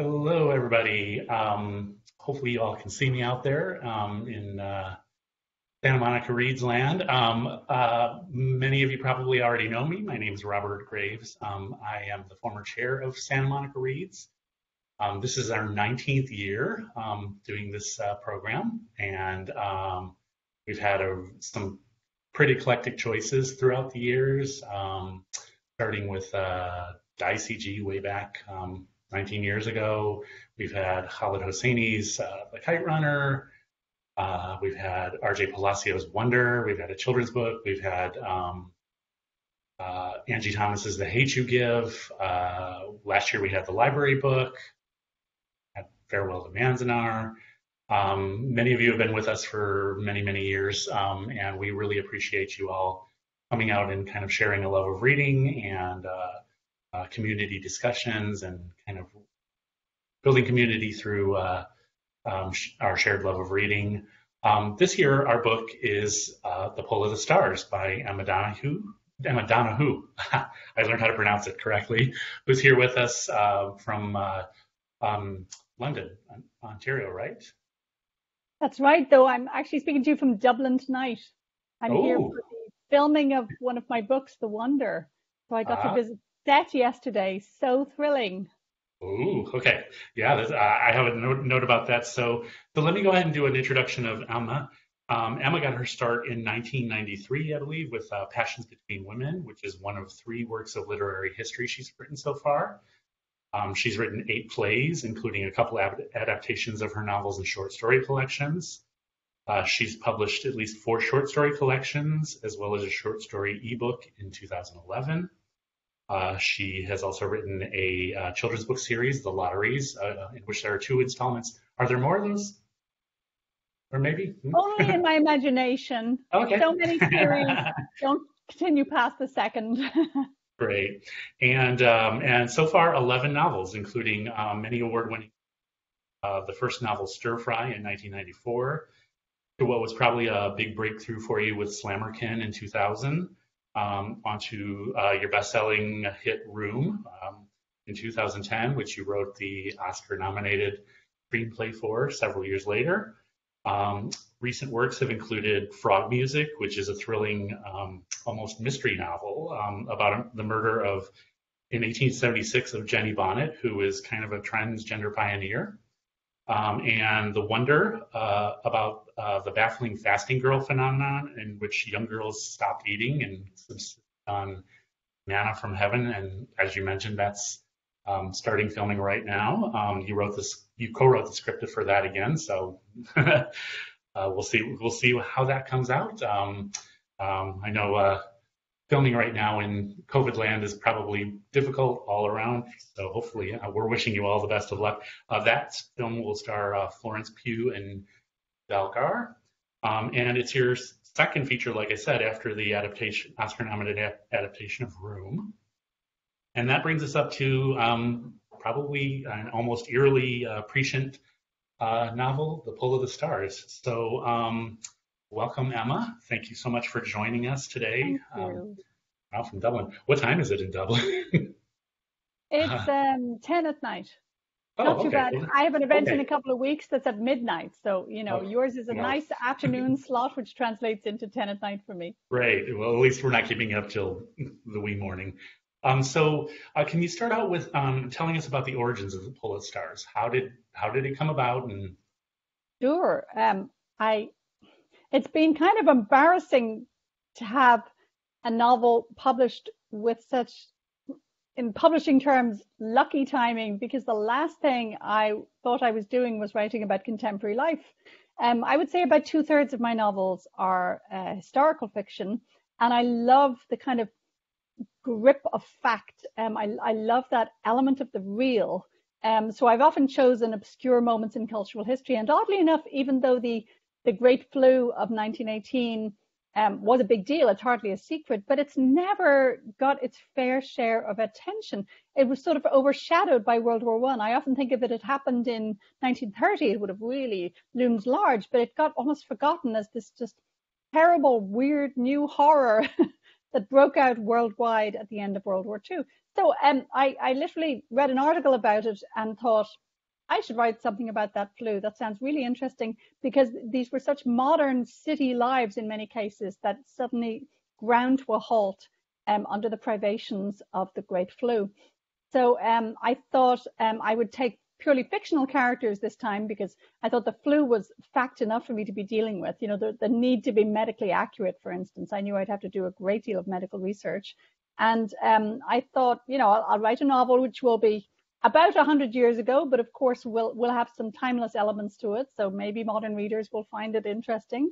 Hello, everybody. Um, hopefully you all can see me out there um, in uh, Santa Monica Reads land. Um, uh, many of you probably already know me. My name is Robert Graves. Um, I am the former chair of Santa Monica Reads. Um, this is our 19th year um, doing this uh, program, and we've had a, some pretty eclectic choices throughout the years, starting with uh, ICG way back 19 years ago. We've had Khaled Hosseini's uh, The Kite Runner. Uh, we've had RJ Palacio's Wonder. We've had a children's book. We've had um, uh, Angie Thomas's The Hate You Give. Uh, last year we had the library book. Farewell to Manzanar. Um, many of you have been with us for many, many years, um, and we really appreciate you all coming out and kind of sharing a love of reading and uh, uh, community discussions and kind of building community through uh, um, sh our shared love of reading. Um, this year, our book is uh, The Pull of the Stars by Emma Donoghue. Emma Donoghue, I learned how to pronounce it correctly, who's here with us uh, from uh, um, London, Ontario, right? That's right, though I'm actually speaking to you from Dublin tonight. I'm oh. here for the filming of one of my books, The Wonder. So I got to ah. visit set yesterday. So thrilling. Ooh, okay. Yeah, uh, I have a note, note, about that. So, so let me go ahead and do an introduction of Emma. Um, Emma got her start in 1993, I believe, with uh, Passions Between Women, which is one of three works of literary history she's written so far. Um, she's written eight plays, including a couple of adaptations of her novels and short story collections. Uh, she's published at least four short story collections, as well as a short story ebook in 2011. Uh, she has also written a uh, children's book series, The Lotterys, uh, in which there are two installments. Are there more of those? Or maybe? Hmm? Only in my imagination. Okay. So many series don't continue past the second. Great. And um, and so far, 11 novels, including um, many award-winning. Uh, the first novel, Stir Fry, in 1994, to what was probably a big breakthrough for you with Slammerkin in 2000 um, onto uh, your best-selling hit Room um, in 2010, which you wrote the Oscar-nominated screenplay for several years later. Um, recent works have included Frog Music, which is a thrilling, um, almost mystery novel um, about the murder of, in 1876, of Jenny Bonnet, who is kind of a transgender pioneer. Um, and The Wonder uh, about uh, the baffling fasting girl phenomenon, in which young girls stopped eating and subsist on manna from heaven. And as you mentioned, that's um, starting filming right now. Um, you wrote this, you co-wrote the script for that again, so uh, we'll see. We'll see how that comes out. Um, um, I know uh, filming right now in COVID land is probably difficult all around. So hopefully, uh, we're wishing you all the best of luck. Uh, that film will star uh, Florence Pugh and Belgar. Um, and it's your second feature, like I said, after the adaptation, Oscar-nominated adaptation of Room. And that brings us up to um, probably an almost eerily uh, prescient uh, novel, The Pull of the Stars. So, um, welcome, Emma. Thank you so much for joining us today. Um, wow, from Dublin. What time is it in Dublin? it's um, 10 at night. Oh, Not too okay. bad. I have an event okay. in a couple of weeks that's at midnight. So, you know, Oh, yours is a nice afternoon slot, which translates into 10 at night for me. Great. Well, at least we're not keeping up till the wee morning. Um, so, uh, can you start out with um, telling us about the origins of the Pull Stars? How did how did it come about? And Sure. Um, I, it's been kind of embarrassing to have a novel published with such, in publishing terms, lucky timing, because the last thing I thought I was doing was writing about contemporary life. Um, I would say about two thirds of my novels are uh, historical fiction, and I love the kind of grip of fact. Um, I, I love that element of the real. Um, so I've often chosen obscure moments in cultural history. And oddly enough, even though the, the Great Flu of 1918 um, was a big deal, it's hardly a secret, but it's never got its fair share of attention. It was sort of overshadowed by World War One. I. I often think if it had happened in 1930, it would have really loomed large, but it got almost forgotten as this just terrible, weird new horror that broke out worldwide at the end of World War II. So um, I, I literally read an article about it and thought, I should write something about that flu. That sounds really interesting because these were such modern city lives in many cases that suddenly ground to a halt um, under the privations of the Great Flu. So um, I thought um, I would take purely fictional characters this time because I thought the flu was fact enough for me to be dealing with. You know, the, the need to be medically accurate, for instance. I knew I'd have to do a great deal of medical research. And um, I thought, you know, I'll, I'll, write a novel which will be about 100 years ago, but of course we'll, we'll have some timeless elements to it. So maybe modern readers will find it interesting.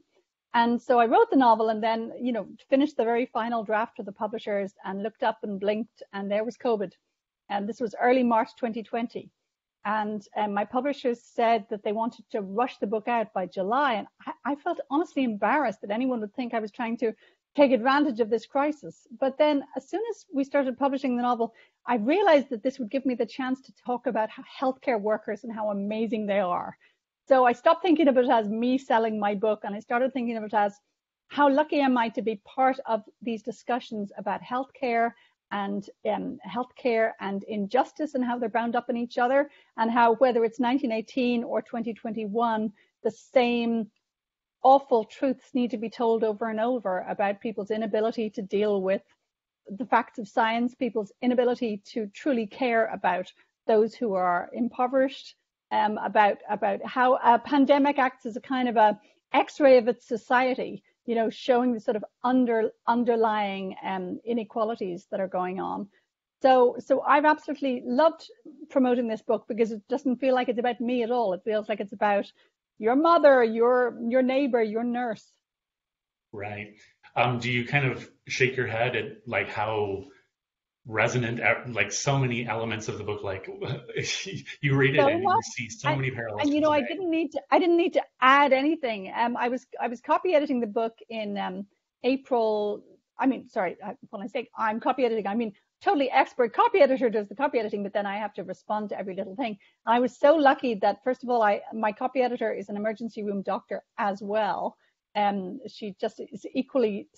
And so I wrote the novel and then, you know, finished the very final draft of the publishers and looked up and blinked and there was COVID. And this was early March 2020. And um, my publishers said that they wanted to rush the book out by July. And I, I felt honestly embarrassed that anyone would think I was trying to take advantage of this crisis. But then as soon as we started publishing the novel, I realized that this would give me the chance to talk about healthcare workers and how amazing they are. So I stopped thinking of it as me selling my book and I started thinking of it as how lucky am I to be part of these discussions about healthcare and um, healthcare and injustice and how they're bound up in each other and how whether it's 1918 or 2021, the same awful truths need to be told over and over about people's inability to deal with the facts of science, people's inability to truly care about those who are impoverished, um, about about how a pandemic acts as a kind of a X-ray of its society, you know, showing the sort of under underlying um, inequalities that are going on. So, so I've absolutely loved promoting this book because it doesn't feel like it's about me at all. It feels like it's about your mother, your your neighbor, your nurse. Right. Um, do you kind of shake your head at like how resonant like so many elements of the book like you read it so and you see so many parallels and you know today. i didn't need to i didn't need to add anything. Um i was i was copy editing the book in um april i mean sorry when i say i'm copy editing i mean totally expert copy editor does the copy editing but then i have to respond to every little thing. I was so lucky that first of all i my copy editor is an emergency room doctor as well um she just is equally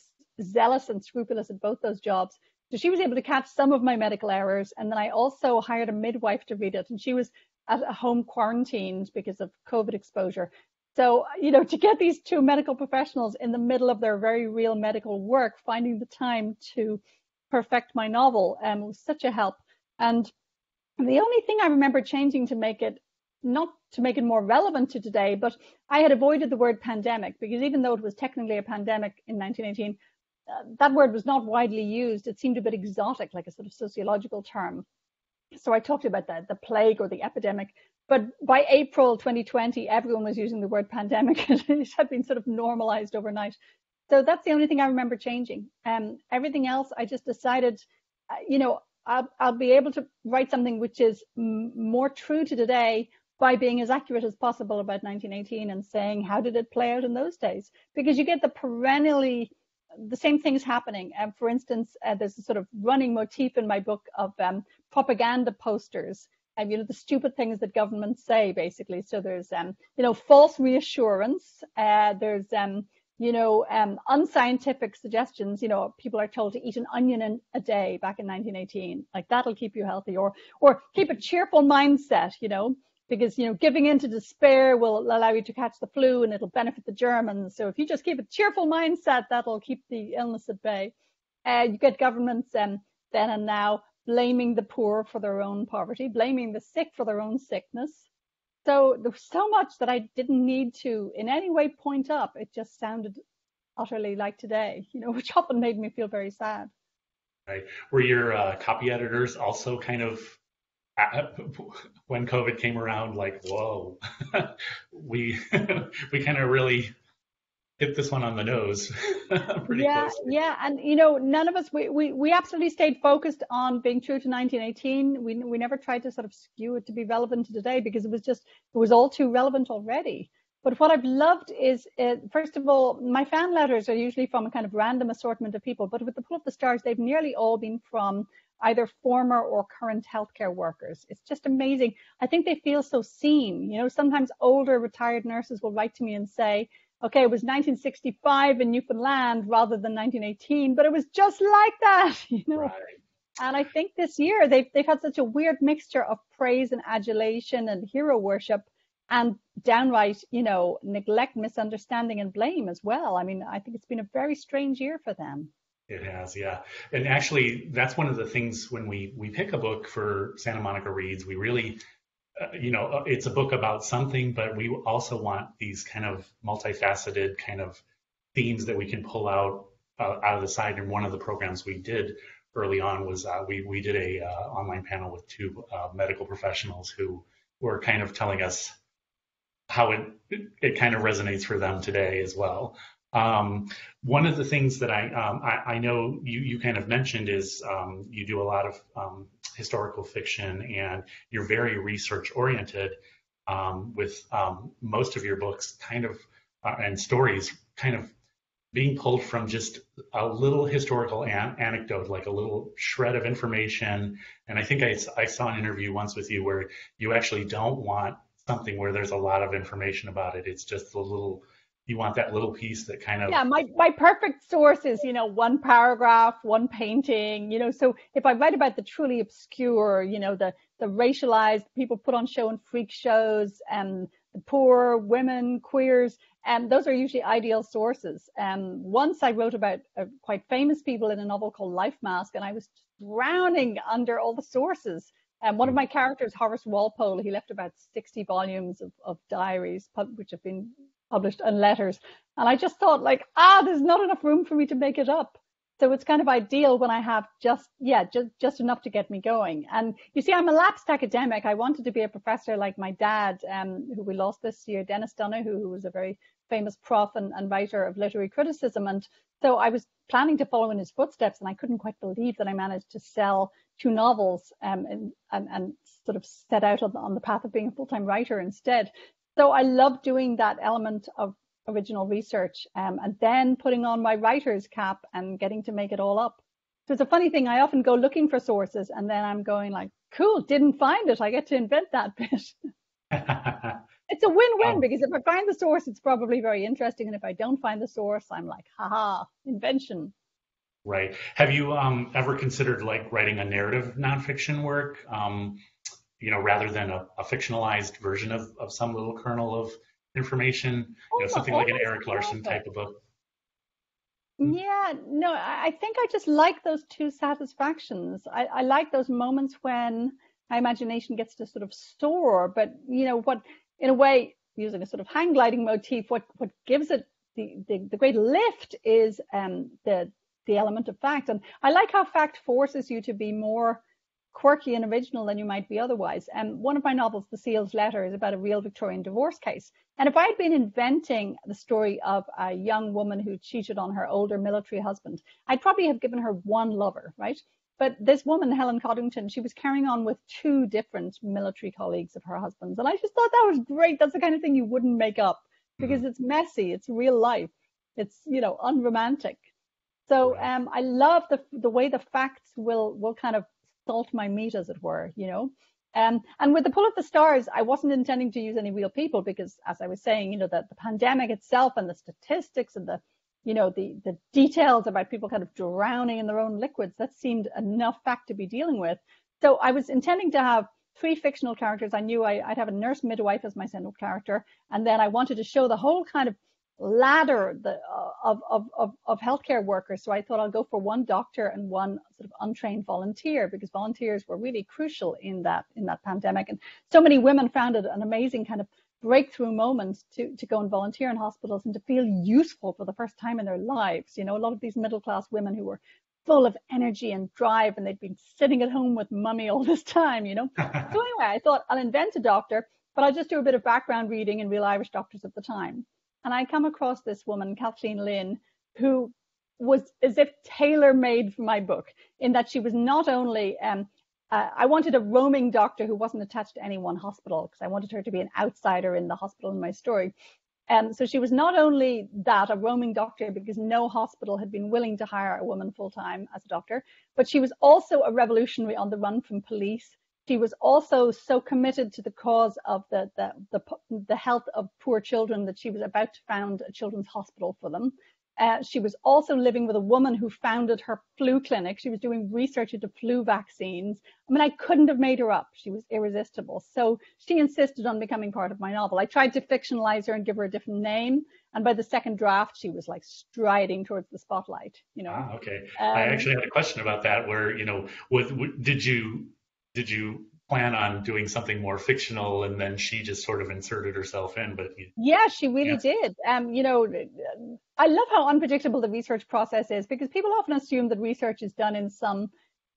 zealous and scrupulous at both those jobs so she was able to catch some of my medical errors. And then I also hired a midwife to read it. And she was at a home quarantined because of COVID exposure. So, you know, to get these two medical professionals in the middle of their very real medical work, finding the time to perfect my novel um, was such a help. And the only thing I remember changing to make it not to make it more relevant to today, but I had avoided the word pandemic because even though it was technically a pandemic in 1918, uh, that word was not widely used. It seemed a bit exotic, like a sort of sociological term. So I talked about that, the plague or the epidemic. But by April 2020, everyone was using the word pandemic. it had been sort of normalized overnight. So that's the only thing I remember changing. Um, everything else, I just decided, uh, you know, I'll, I'll, be able to write something which is m- more true to today by being as accurate as possible about 1918 and saying how did it play out in those days because you get the perennially the same things happening. Um, for instance, uh, there's a sort of running motif in my book of um, propaganda posters. Um, you know, the stupid things that governments say, basically. So there's, um, you know, false reassurance. Uh, there's, um, you know, um, unscientific suggestions. You know, people are told to eat an onion in a day back in 1918. Like that'll keep you healthy, or or keep a cheerful mindset. You know, because you know giving in to despair will allow you to catch the flu and it'll benefit the Germans. So if you just keep a cheerful mindset, that'll keep the illness at bay. Uh, you get governments um, then and now blaming the poor for their own poverty, blaming the sick for their own sickness. So there was so much that I didn't need to in any way point up. It just sounded utterly like today, you know, which often made me feel very sad. Right. Were your uh, copy editors also kind of when COVID came around, like, whoa, we we kind of really hit this one on the nose pretty yeah closely. yeah and you know none of us we, we we absolutely stayed focused on being true to 1918 we we never tried to sort of skew it to be relevant to today because it was just it was all too relevant already. But what I've loved is, uh, first of all, my fan letters are usually from a kind of random assortment of people, but with the Pull of the Stars, they've nearly all been from either former or current healthcare workers. It's just amazing. I think they feel so seen. You know, sometimes older retired nurses will write to me and say, okay, it was 1965 in Newfoundland rather than 1918, but it was just like that, you know. Right. And I think this year they've they've had such a weird mixture of praise and adulation and hero worship and downright, you know, neglect, misunderstanding, and blame as well. I mean, I think it's been a very strange year for them. It has, yeah. And actually, that's one of the things when we we pick a book for Santa Monica Reads, we really, uh, you know, uh, it's a book about something, but we also want these kind of multifaceted kind of themes that we can pull out uh, out of the side. And one of the programs we did early on was uh, we we did a uh, online panel with two uh, medical professionals who were kind of telling us how it it kind of resonates for them today as well. Um, one of the things that I, um, I, I know you you kind of mentioned is um, you do a lot of um, historical fiction and you're very research oriented um, with um, most of your books kind of uh, and stories kind of being pulled from just a little historical an- anecdote, like a little shred of information. And I think I, I saw an interview once with you where you actually don't want something where there's a lot of information about it. It's just a little, you want that little piece that kind of. Yeah, my, my perfect source is, you know, one paragraph, one painting, you know. So if I write about the truly obscure, you know, the, the racialized people put on show and freak shows and the poor, women, queers, and those are usually ideal sources. Um, once I wrote about uh, quite famous people in a novel called Life Mask, and I was drowning under all the sources. And one of my characters, Horace Walpole, he left about 60 volumes of, of diaries, which have been published and letters. And I just thought, like, ah, there's not enough room for me to make it up. So it's kind of ideal when I have just, yeah, just, just enough to get me going. And you see, I'm a lapsed academic. I wanted to be a professor like my dad, um, who we lost this year, Denis Donoghue, who was a very famous prof and, and writer of literary criticism. And so I was planning to follow in his footsteps, and I couldn't quite believe that I managed to sell two novels um, and, and, and sort of set out on the, on the path of being a full-time writer instead. So I love doing that element of original research um, and then putting on my writer's cap and getting to make it all up. So it's a funny thing. I often go looking for sources and then I'm going like, cool, didn't find it. I get to invent that bit. it's a win-win because if I find the source, it's probably very interesting. And if I don't find the source, I'm like, haha, invention. Right. Have you um, ever considered like writing a narrative nonfiction work, um, you know, rather than a, a fictionalized version of, of some little kernel of information, you know, something like an Erik Larson type of book. Hmm. Yeah, no, I think I just like those two satisfactions. I, I like those moments when my imagination gets to sort of soar, but you know what, in a way, using a sort of hang gliding motif, what what gives it the the, the great lift is um, the the element of fact, and I like how fact forces you to be more quirky and original than you might be otherwise. And um, one of my novels, The Sealed Letter, is about a real Victorian divorce case. And if I had been inventing the story of a young woman who cheated on her older military husband, I'd probably have given her one lover, right? But this woman, Helen Codrington, she was carrying on with two different military colleagues of her husband's. And I just thought that was great. That's the kind of thing you wouldn't make up because it's messy, it's real life, it's, you know, unromantic. So um, I love the the way the facts will will kind of salt my meat, as it were, you know. Um, and with the pull of the stars, I wasn't intending to use any real people because, as I was saying, you know, the, the pandemic itself and the statistics and the, you know, the the details about people kind of drowning in their own liquids that seemed enough fact to be dealing with. So I was intending to have three fictional characters. I knew I, would have a nurse midwife as my central character, and then I wanted to show the whole kind of ladder the, uh, of, of, of, of healthcare workers. So I thought I'll go for one doctor and one sort of untrained volunteer because volunteers were really crucial in that in that pandemic. And so many women found it an amazing kind of breakthrough moment to, to go and volunteer in hospitals and to feel useful for the first time in their lives. You know, a lot of these middle class women who were full of energy and drive and they'd been sitting at home with mummy all this time, you know. so anyway, I thought I'll invent a doctor, but I'll just do a bit of background reading in real Irish doctors at the time. And I come across this woman, Kathleen Lynn, who was as if tailor made for my book, in that she was not only, um, uh, I wanted a roaming doctor who wasn't attached to any one hospital, because I wanted her to be an outsider in the hospital in my story. Um, so she was not only that, a roaming doctor, because no hospital had been willing to hire a woman full time as a doctor, but she was also a revolutionary on the run from police she was also so committed to the cause of the, the, the, the health of poor children that she was about to found a children's hospital for them. Uh, she was also living with a woman who founded her flu clinic. She was doing research into flu vaccines. I mean, I couldn't have made her up. She was irresistible. So she insisted on becoming part of my novel. I tried to fictionalize her and give her a different name. And by the second draft, she was like striding towards the spotlight, you know. Ah, okay. Um, I actually had a question about that where, you know, with, did you, did you plan on doing something more fictional and then she just sort of inserted herself in but yeah she really yeah. did um you know i love how unpredictable the research process is because people often assume that research is done in some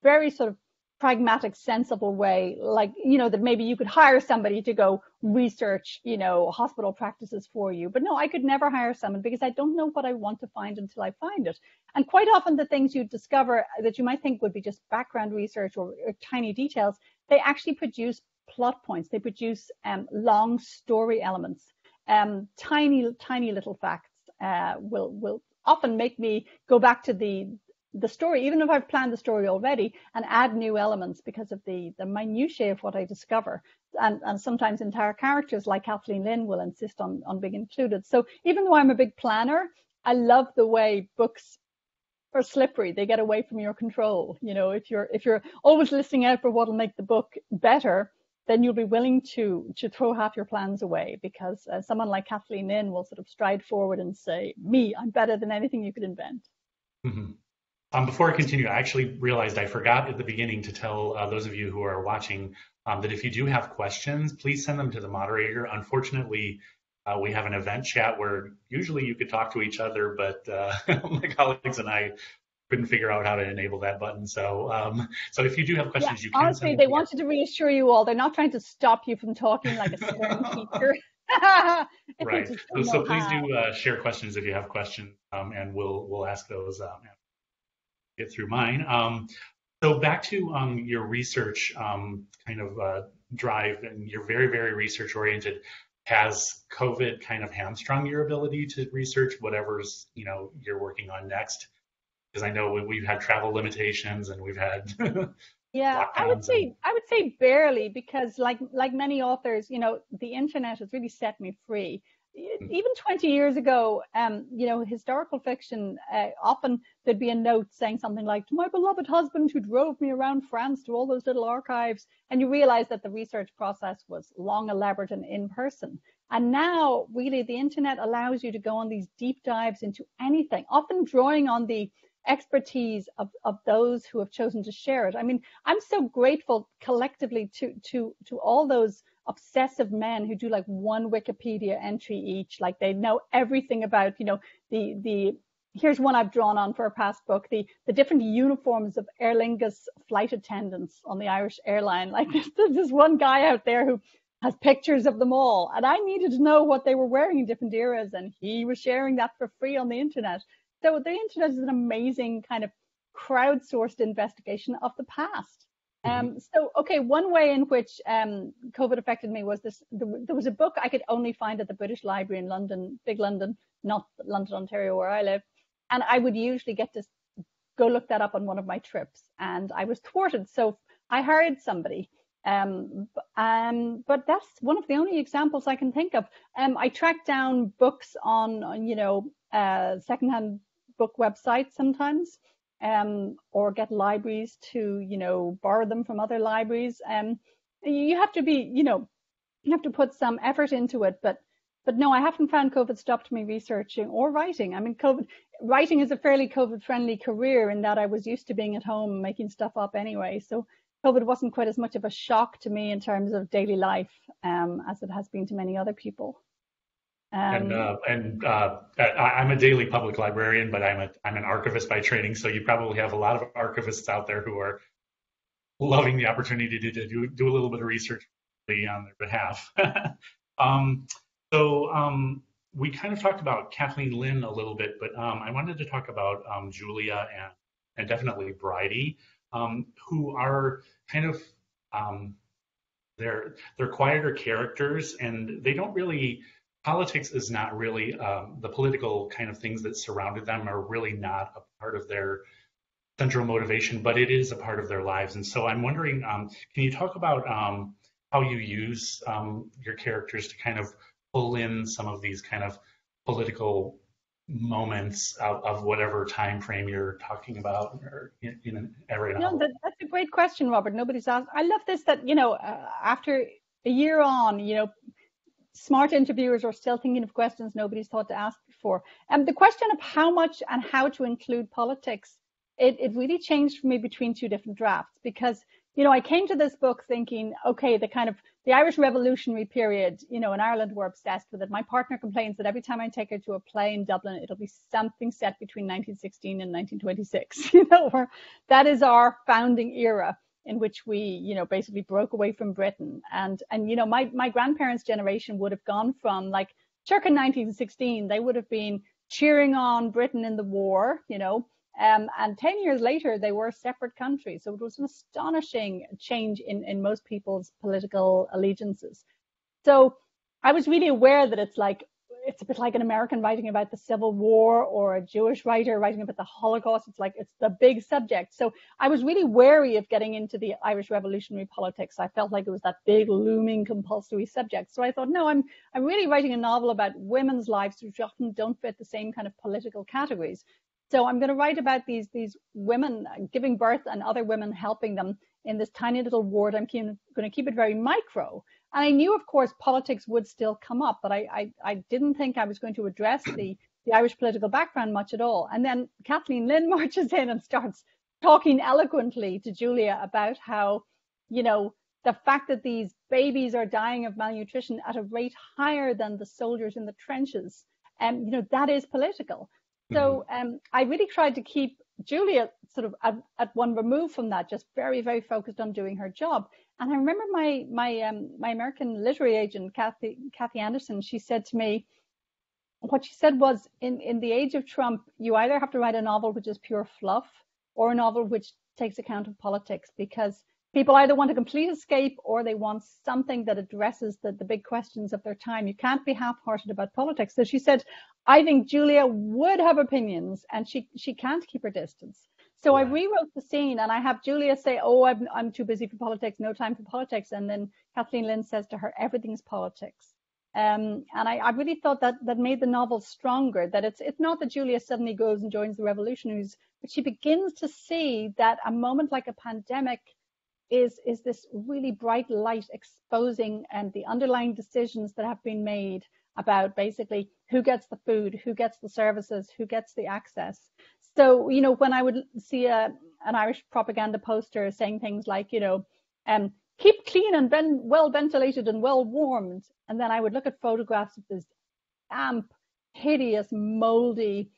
very sort of pragmatic, sensible way, like, you know, that maybe you could hire somebody to go research, you know, hospital practices for you. But no, I could never hire someone because I don't know what I want to find until I find it. And quite often the things you discover that you might think would be just background research or, or tiny details, they actually produce plot points. They produce um, long story elements. Um, tiny, tiny little facts uh, will will often make me go back to the the story, even if I've planned the story already, and add new elements because of the the minutiae of what I discover. And, and sometimes entire characters like Kathleen Lynn will insist on, on being included. So even though I'm a big planner, I love the way books are slippery. They get away from your control. You know, if you're if you're always listening out for what will make the book better, then you'll be willing to to throw half your plans away because uh, someone like Kathleen Lynn will sort of stride forward and say, "Me, I'm better than anything you could invent." Mm-hmm. Um, before I continue, I actually realized I forgot at the beginning to tell uh, those of you who are watching um, that if you do have questions, please send them to the moderator. Unfortunately, uh, we have an event chat where usually you could talk to each other, but uh, my colleagues and I couldn't figure out how to enable that button. So, um, so if you do have questions, yeah, you can. Honestly, they wanted to reassure you all. They're not trying to stop you from talking like a stern teacher. right. So, so please do uh, share questions if you have questions, um, and we'll we'll ask those um, get through mine. Um, so back to um, your research um, kind of uh, drive, and you're very, very research oriented. Has COVID kind of hamstrung your ability to research whatever's you know you're working on next? Because I know we've had travel limitations and we've had yeah i would say and... i would say barely because like like many authors you know the internet has really set me free. Even 20 years ago, um, you know, historical fiction, uh, often there'd be a note saying something like, to my beloved husband who drove me around France to all those little archives. And you realize that the research process was long, elaborate, and in person. And now, really, the internet allows you to go on these deep dives into anything, often drawing on the expertise of, of those who have chosen to share it. I mean, I'm so grateful collectively to, to, to all those obsessive men who do like one Wikipedia entry each, like they know everything about, you know, the the here's one I've drawn on for a past book, the the different uniforms of Aer Lingus flight attendants on the Irish airline. Like there's this one guy out there who has pictures of them all, and I needed to know what they were wearing in different eras, and he was sharing that for free on the internet. So the internet is an amazing kind of crowdsourced investigation of the past. Mm-hmm. Um, so, okay, one way in which um, COVID affected me was this: there was a book I could only find at the British Library in London, Big London, not London, Ontario, where I live, and I would usually get to go look that up on one of my trips, and I was thwarted. So I hired somebody, um, um, but that's one of the only examples I can think of. Um, I tracked down books on, on you know, uh, secondhand book websites sometimes um, or get libraries to, you know, borrow them from other libraries. Um, you have to be, you know, you have to put some effort into it. But, but no, I haven't found COVID stopped me researching or writing. I mean, COVID writing is a fairly COVID-friendly career in that I was used to being at home making stuff up anyway. So COVID wasn't quite as much of a shock to me in terms of daily life um, as it has been to many other people. Um, and uh, and uh, I, am a daily public librarian, but I'm a I'm an archivist by training. So you probably have a lot of archivists out there who are loving the opportunity to, to do do a little bit of research on their behalf. um, so um, we kind of talked about Kathleen Lynn a little bit, but um, I wanted to talk about um, Julia and and definitely Bridie, um, who are kind of they're they're quieter characters, and they don't really politics is not really um, the political kind of things that surrounded them are really not a part of their central motivation, but it is a part of their lives. And so I'm wondering, um, can you talk about um, how you use um, your characters to kind of pull in some of these kind of political moments of, of, whatever time frame you're talking about or in, in every novel? No, that, that's a great question, Robert. Nobody's asked. I love this that, you know, uh, after a year on, you know, smart interviewers are still thinking of questions nobody's thought to ask before. And um, the question of how much and how to include politics, it, it really changed for me between two different drafts because, you know, I came to this book thinking, okay, the kind of the Irish Revolutionary period, you know, in Ireland we're obsessed with it. My partner complains that every time I take her to a play in Dublin, it'll be something set between 1916 and 1926. You know, that is our founding era in which we, you know, basically broke away from Britain. And and you know, my my grandparents' generation would have gone from like circa 1916, they would have been cheering on Britain in the war, you know, um, and 10 years later, they were separate countries. So it was an astonishing change in, in most people's political allegiances. So I was really aware that it's like, it's a bit like an American writing about the Civil War or a Jewish writer writing about the Holocaust. It's like it's the big subject. So I was really wary of getting into the Irish revolutionary politics. I felt like it was that big looming compulsory subject. So I thought, no, I'm I'm really writing a novel about women's lives which often don't fit the same kind of political categories. So I'm going to write about these these women giving birth and other women helping them in this tiny little ward. I'm going to keep it very micro. And I knew, of course, politics would still come up, but I, I, I didn't think I was going to address the, the Irish political background much at all. And then Kathleen Lynn marches in and starts talking eloquently to Julia about how, you know, the fact that these babies are dying of malnutrition at a rate higher than the soldiers in the trenches, and um, you know, that is political. So mm-hmm. um, I really tried to keep Julia sort of at, at, one remove from that, just very, very focused on doing her job. And I remember my my um, my American literary agent, Kathy Kathy Anderson, she said to me, what she said was, in in the age of Trump, you either have to write a novel which is pure fluff, or a novel which takes account of politics, because people either want a complete escape or they want something that addresses the, the big questions of their time. You can't be half-hearted about politics. So she said, I think Julia would have opinions and she, she can't keep her distance. So I rewrote the scene and I have Julia say, "Oh, I'm I'm too busy for politics, no time for politics." And then Kathleen Lynn says to her, "Everything's politics." Um, and I, I, really thought that that made the novel stronger. That it's it's not that Julia suddenly goes and joins the revolutionaries, but she begins to see that a moment like a pandemic is is this really bright light exposing and the underlying decisions that have been made about basically who gets the food, who gets the services, who gets the access. So, you know, when I would see a, an Irish propaganda poster saying things like, you know, um, keep clean and ben- well ventilated and well warmed, and then I would look at photographs of this damp, hideous, moldy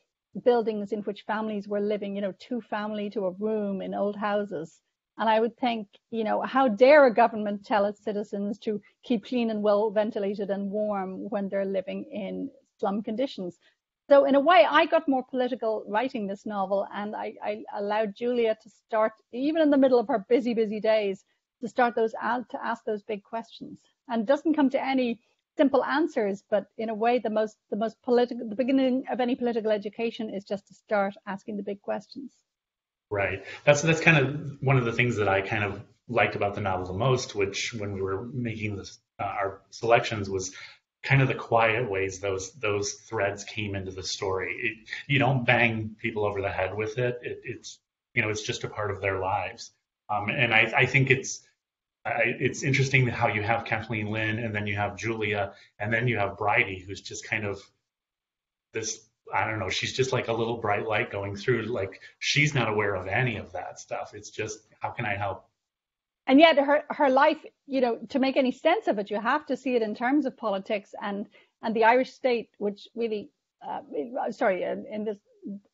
buildings in which families were living, you know, two family to a room in old houses. And I would think, you know, how dare a government tell its citizens to keep clean and well ventilated and warm when they're living in slum conditions? So in a way, I got more political writing this novel, and I, I allowed Julia to start, even in the middle of her busy, busy days, to start those to ask those big questions. And doesn't come to any simple answers, but in a way, the most the most political, the beginning of any political education is just to start asking the big questions. Right. That's that's kind of one of the things that I kind of liked about the novel the most, which when we were making this, uh, our selections was kind of the quiet ways those those threads came into the story. It, you don't bang people over the head with it. it. It's you know it's just a part of their lives. Um, and I, I think it's I, it's interesting how you have Kathleen Lynn and then you have Julia and then you have Bridie, who's just kind of this I don't know, she's just like a little bright light going through. Like she's not aware of any of that stuff. It's just, how can I help? And yet her, her life, you know, to make any sense of it, you have to see it in terms of politics and, and the Irish state, which really, uh, sorry, in, in this,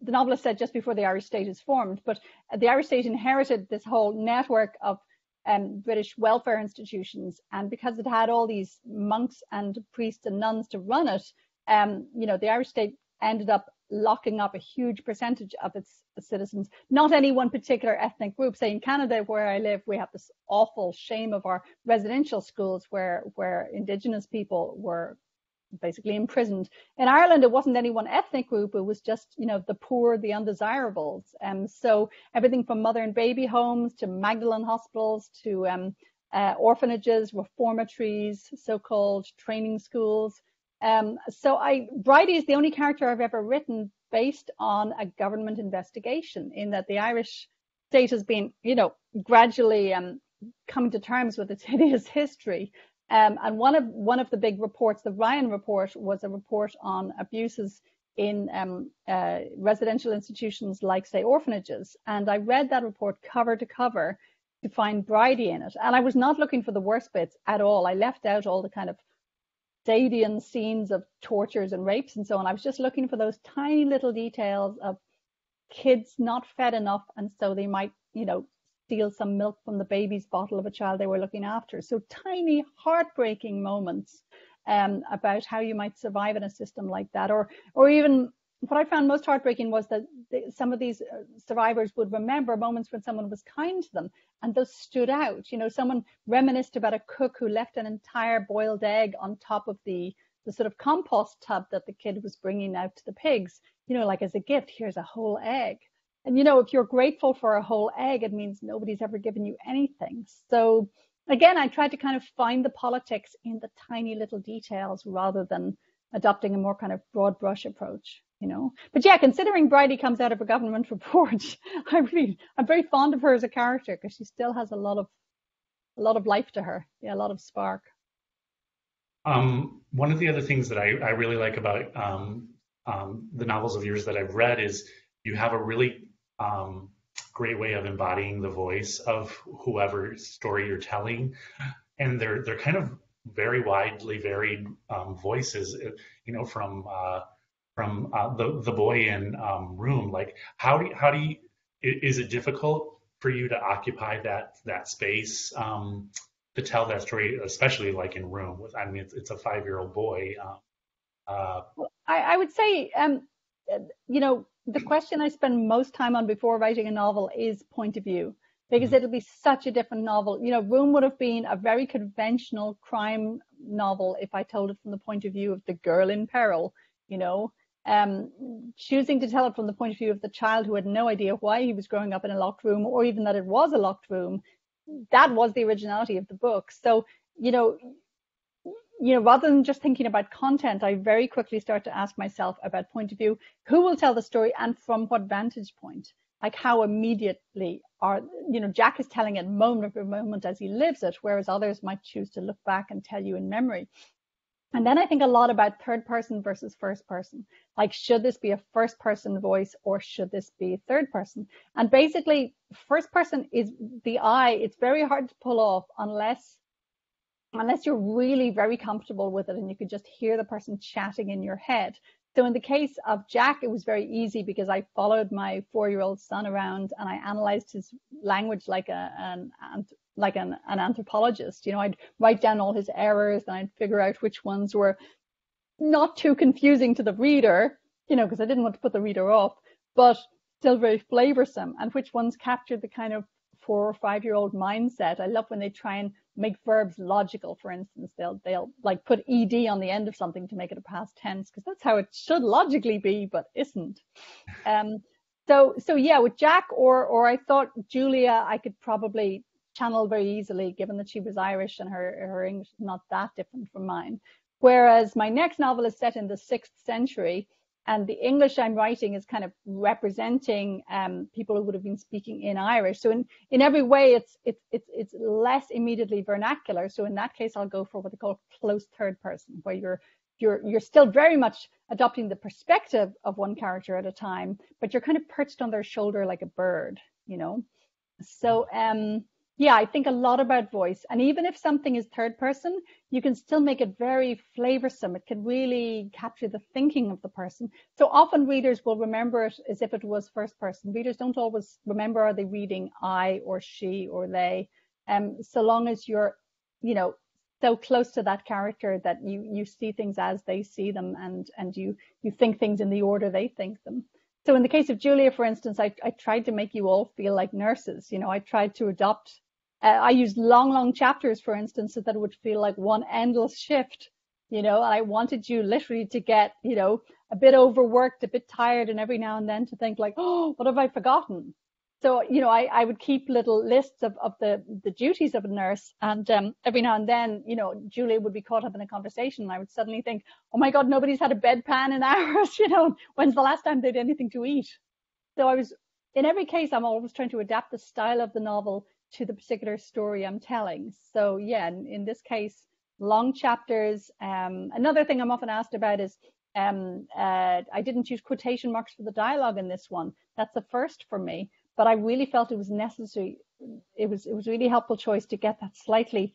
the novelist said just before the Irish state is formed, but the Irish state inherited this whole network of um, British welfare institutions. And because it had all these monks and priests and nuns to run it, um, you know, the Irish state ended up locking up a huge percentage of its citizens, not any one particular ethnic group. Say in Canada, where I live, we have this awful shame of our residential schools where, where indigenous people were basically imprisoned. In Ireland, it wasn't any one ethnic group. It was just, you know, the poor, the undesirables. And um, so everything from mother and baby homes to Magdalen hospitals to um, uh, orphanages, reformatories, so-called training schools, Um, so I, Bridie is the only character I've ever written based on a government investigation in that the Irish state has been, you know, gradually um, coming to terms with its hideous history. Um, and one of one of the big reports, the Ryan report, was a report on abuses in um, uh, residential institutions like, say, orphanages. And I read that report cover to cover to find Bridie in it. And I was not looking for the worst bits at all. I left out all the kind of stadium scenes of tortures and rapes and so on. I was just looking for those tiny little details of kids not fed enough, and so they might, you know, steal some milk from the baby's bottle of a child they were looking after. So tiny, heartbreaking moments um, about how you might survive in a system like that, or or even what I found most heartbreaking was that some of these uh, survivors would remember moments when someone was kind to them and those stood out. You know, someone reminisced about a cook who left an entire boiled egg on top of the, the sort of compost tub that the kid was bringing out to the pigs, you know, like as a gift, here's a whole egg. And, you know, if you're grateful for a whole egg, it means nobody's ever given you anything. So, again, I tried to kind of find the politics in the tiny little details rather than adopting a more kind of broad brush approach you know. But yeah, considering Bridie comes out of a government report, I really, I'm very fond of her as a character because she still has a lot of, a lot of life to her. Yeah, a lot of spark. Um, one of the other things that I, I really like about um, um, the novels of yours that I've read is you have a really um, great way of embodying the voice of whoever story you're telling, and they're they're kind of very widely varied um, voices. You know, from uh, from uh, the the boy in um, room like how do you, how do you is it difficult for you to occupy that that space um, to tell that story especially like in room with i mean it's, it's a five year old boy um, uh, well, I, I, would say um, you know the question i spend most time on before writing a novel is point of view because mm-hmm. it'll be such a different novel you know room would have been a very conventional crime novel if i told it from the point of view of the girl in peril you know um, choosing to tell it from the point of view of the child who had no idea why he was growing up in a locked room or even that it was a locked room, that was the originality of the book. So, you know, you know, rather than just thinking about content, I very quickly start to ask myself about point of view, who will tell the story and from what vantage point? Like how immediately are, you know, Jack is telling it moment for moment as he lives it, whereas others might choose to look back and tell you in memory. And then I think a lot about third person versus first person. Like, should this be a first person voice or should this be third person? And basically, first person is the I. It's very hard to pull off unless unless you're really very comfortable with it and you could just hear the person chatting in your head. So in the case of Jack, it was very easy because I followed my four-year-old son around and I analyzed his language like a, an like an, an anthropologist. You know, I'd write down all his errors and I'd figure out which ones were not too confusing to the reader, you know, because I didn't want to put the reader off, but still very flavorsome, and which ones captured the kind of four or five year old mindset. I love when they try and make verbs logical, for instance. They'll they'll like put ed on the end of something to make it a past tense because that's how it should logically be, but isn't. Um, so so yeah, with Jack or or I thought Julia, I could probably channel very easily, given that she was Irish and her, her English is not that different from mine. Whereas my next novel is set in the sixth century, and the English I'm writing is kind of representing um, people who would have been speaking in Irish. So in, in every way, it's it's it's it's less immediately vernacular. So in that case, I'll go for what they call close third person, where you're you're you're still very much adopting the perspective of one character at a time, but you're kind of perched on their shoulder like a bird, you know. So um, yeah, I think a lot about voice. And even if something is third person, you can still make it very flavorsome. It can really capture the thinking of the person. So often readers will remember it as if it was first person. Readers don't always remember are they reading I or she or they. Um, so long as you're, you know, so close to that character that you you see things as they see them and and you you think things in the order they think them. So in the case of Julia, for instance, I, I tried to make you all feel like nurses. You know, I tried to adopt uh, I used long, long chapters, for instance, so that would feel like one endless shift. You know, and I wanted you literally to get, you know, a bit overworked, a bit tired, and every now and then to think like, oh, what have I forgotten? so you know I, I would keep little lists of, of the the duties of a nurse and um, every now and then you know julia would be caught up in a conversation and i would suddenly think oh my god nobody's had a bedpan in hours you know when's the last time they had anything to eat so i was in every case i'm always trying to adapt the style of the novel to the particular story i'm telling so yeah in, in this case long chapters um, another thing i'm often asked about is um, uh, i didn't use quotation marks for the dialogue in this one that's a first for me but I really felt it was necessary. It was it was really helpful choice to get that slightly,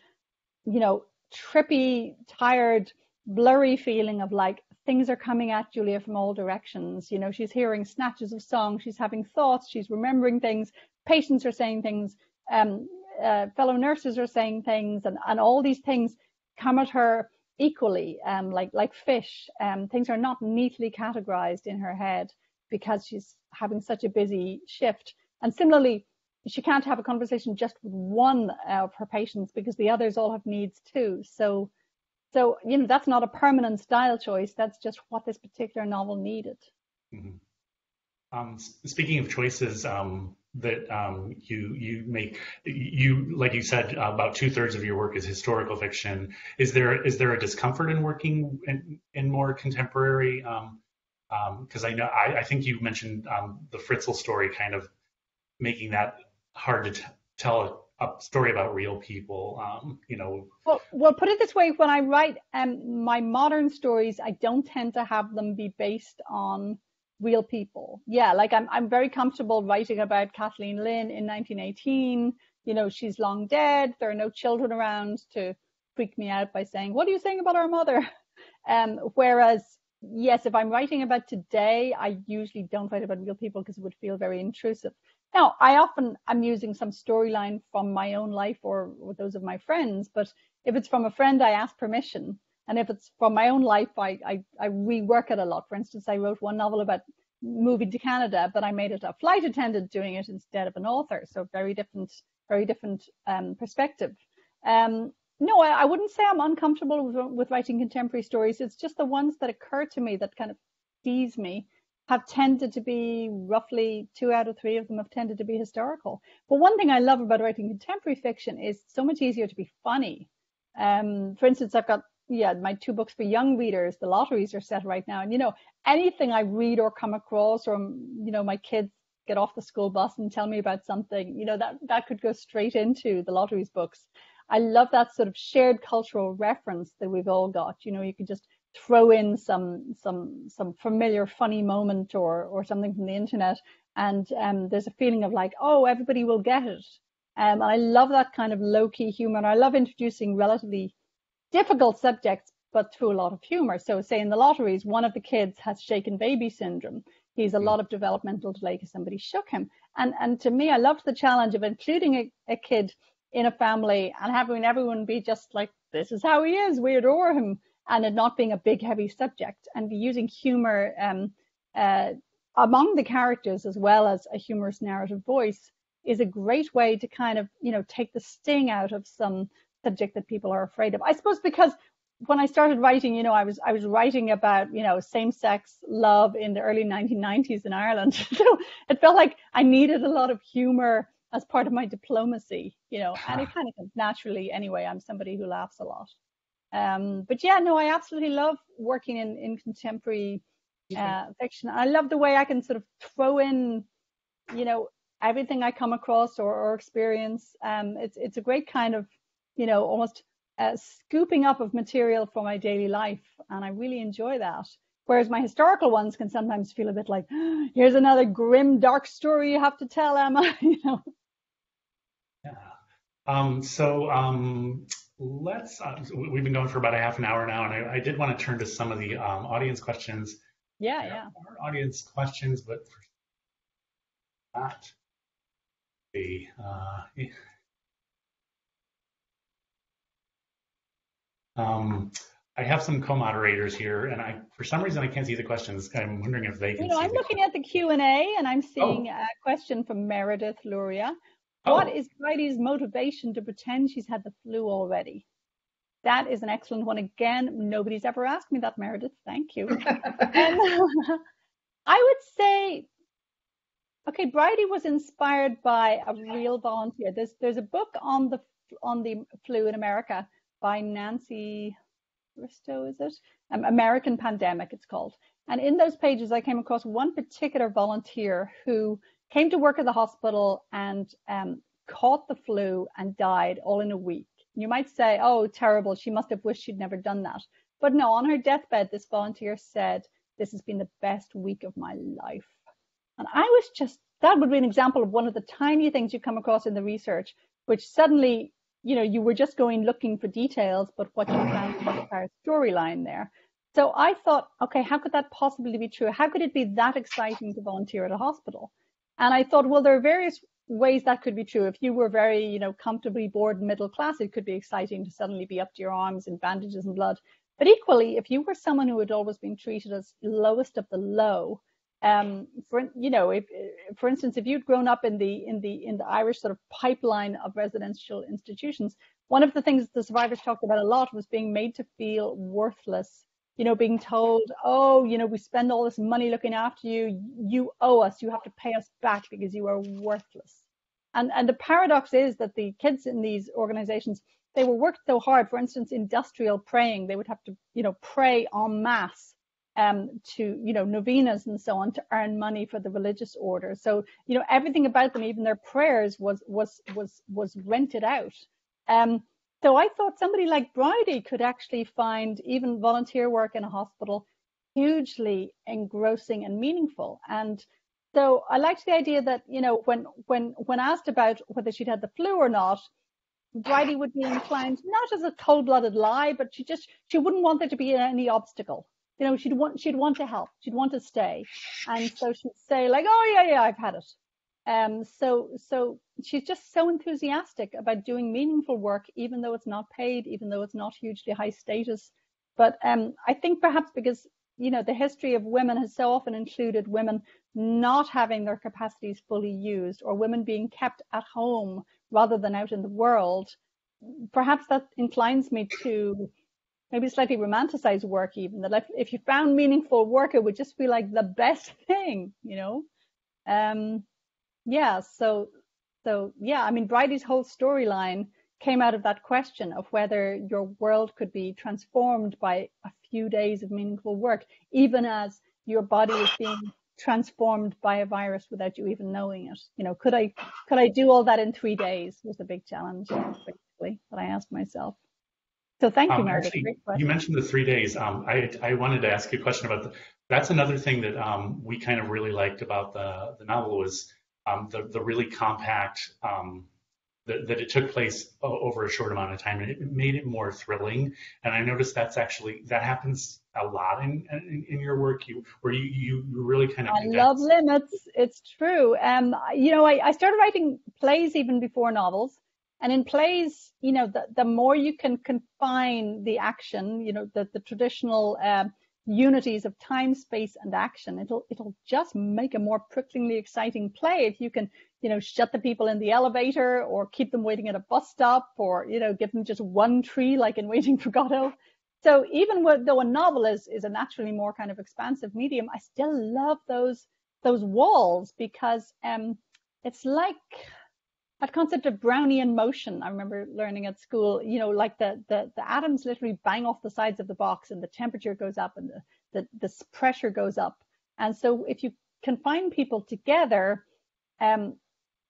you know, trippy, tired, blurry feeling of like things are coming at Julia from all directions. You know, she's hearing snatches of song, she's having thoughts, she's remembering things. Patients are saying things, um, uh, fellow nurses are saying things, and and all these things come at her equally, um, like like fish. Um, things are not neatly categorized in her head because she's having such a busy shift. And similarly, she can't have a conversation just with one of her patients because the others all have needs too. So, so you know that's not a permanent style choice. That's just what this particular novel needed. Mm-hmm. Um, speaking of choices um, that um, you you make, you like you said about two thirds of your work is historical fiction. Is there is there a discomfort in working in, in more contemporary? Because um, um, I know I, I, think you mentioned um, the Fritzl story kind of making that hard to t- tell a, a, story about real people. Um, you know. Well, well, put it this way: when I write my modern stories, I don't tend to have them be based on real people. Yeah, like I'm I'm very comfortable writing about Kathleen Lynn in 1918. You know, she's long dead. There are no children around to freak me out by saying, "What are you saying about our mother?" Um, whereas yes, if I'm writing about today, I usually don't write about real people because it would feel very intrusive. Now, I often am using some storyline from my own life or, or those of my friends, but if it's from a friend, I ask permission. And if it's from my own life, I, I, I rework it a lot. For instance, I wrote one novel about moving to Canada, but I made it a flight attendant doing it instead of an author. So very different, very different um, perspective. Um, no, I, I, wouldn't say I'm uncomfortable with, with, writing contemporary stories. It's just the ones that occur to me that kind of tease me have tended to be roughly two out of three of them have tended to be historical. But one thing I love about writing contemporary fiction is so much easier to be funny. Um, for instance, I've got yeah my two books for young readers. The Lotterys are set right now, and you know anything I read or come across, or you know my kids get off the school bus and tell me about something, you know that that could go straight into the Lotterys books. I love that sort of shared cultural reference that we've all got. You know, you could just throw in some some some familiar funny moment or or something from the internet and um, there's a feeling of like oh everybody will get it um, and I love that kind of low-key humor and I love introducing relatively difficult subjects but through a lot of humor. So say in the Lotterys one of the kids has shaken baby syndrome. He's a hmm. lot of developmental delay because somebody shook him. And and to me I loved the challenge of including a, a kid in a family and having everyone be just like this is how he is. We adore him. And it not being a big heavy subject and using humor um, uh, among the characters as well as a humorous narrative voice is a great way to kind of you know take the sting out of some subject that people are afraid of. I suppose because when i started writing you know i was i was writing about you know same-sex love in the early 1990s in ireland. So it felt like i needed a lot of humor as part of my diplomacy you know and it kind of comes naturally anyway. I'm somebody who laughs a lot. Um, but yeah, no, I absolutely love working in, in contemporary uh, fiction. I love the way I can sort of throw in, you know, everything I come across or, or experience. Um, it's it's a great kind of, you know, almost uh, scooping up of material for my daily life, and I really enjoy that. Whereas my historical ones can sometimes feel a bit like, here's another grim, dark story you have to tell, Emma. you know. Yeah. Um, so um, let's, uh, we've been going for about a half an hour now, and I, I did want to turn to some of the um, audience questions. Yeah, yeah. Our audience questions, but for that, the, uh, um, I have some co-moderators here, and I, for some reason, I can't see the questions. I'm wondering if they can. You know, I'm looking questions. at the Q and A, and I'm seeing oh. a question from Meredith Luria. What oh. is Bridie's motivation to pretend she's had the flu already? That is an excellent one. Again, nobody's ever asked me that, Meredith. Thank you. um, I would say okay, Bridie was inspired by a real volunteer. There's there's a book on the on the flu in America by Nancy Bristow, is it? Um, American Pandemic, it's called. And in those pages, I came across one particular volunteer who came to work at the hospital and um, caught the flu and died all in a week. You might say, oh, terrible, she must have wished she'd never done that. But no, on her deathbed, this volunteer said, this has been the best week of my life. And I was just, that would be an example of one of the tiny things you come across in the research, which suddenly, you know, you were just going looking for details, but what you found was entire storyline there. So I thought, okay, how could that possibly be true? How could it be that exciting to volunteer at a hospital? And I thought, well, there are various ways that could be true. If you were very, you know, comfortably bored middle class, it could be exciting to suddenly be up to your arms in bandages and blood. But equally, if you were someone who had always been treated as lowest of the low, um, for you know, if for instance, if you'd grown up in the in the in the Irish sort of pipeline of residential institutions, one of the things the survivors talked about a lot was being made to feel worthless. You know, being told, oh, you know, we spend all this money looking after you, you owe us, you have to pay us back because you are worthless. And and the paradox is that the kids in these organizations they were worked so hard. For instance, industrial praying, they would have to, you know, pray en masse um, to, you know, novenas and so on to earn money for the religious order. So, you know, everything about them, even their prayers, was was was was rented out. Um, so I thought somebody like Bridie could actually find even volunteer work in a hospital hugely engrossing and meaningful. And so I liked the idea that, you know, when when when asked about whether she'd had the flu or not, Bridie would be inclined not as a cold-blooded lie, but she just she wouldn't want there to be any obstacle. You know, she'd want she'd want to help, she'd want to stay, and so she'd say like, "Oh yeah, yeah, I've had it." Um, so so she's just so enthusiastic about doing meaningful work, even though it's not paid, even though it's not hugely high status. But um, I think perhaps because you know the history of women has so often included women not having their capacities fully used, or women being kept at home rather than out in the world, perhaps that inclines me to maybe slightly romanticized work even that if you found meaningful work it would just be like the best thing you know um yeah so so yeah i mean bridie's whole storyline came out of that question of whether your world could be transformed by a few days of meaningful work even as your body is being transformed by a virus without you even knowing it. You know, could I could I do all that in three days was a big challenge basically that I asked myself. So thank you, um, Meredith. You mentioned the three days. Um, I I wanted to ask you a question about the, that's another thing that um, we kind of really liked about the the novel was um, the the really compact um, that, that it took place over a short amount of time and it made it more thrilling. And I noticed that's actually, that happens a lot in, in, in your work you, where you, you really kind of. I love limits. It's true. Um, you know, I, I started writing plays even before novels. And in plays, you know, the, the more you can confine the action, you know, the, the traditional, um, unities of time, space, and action. It'll it'll just make a more pricklingly exciting play if you can, you know, shut the people in the elevator or keep them waiting at a bus stop or, you know, give them just one tree like in Waiting for Godot. So even though a novel is is a naturally more kind of expansive medium, I still love those those walls because um it's like that concept of Brownian motion, I remember learning at school, you know, like the, the, the atoms literally bang off the sides of the box and the temperature goes up and the, the, the pressure goes up. And so if you confine people together, um,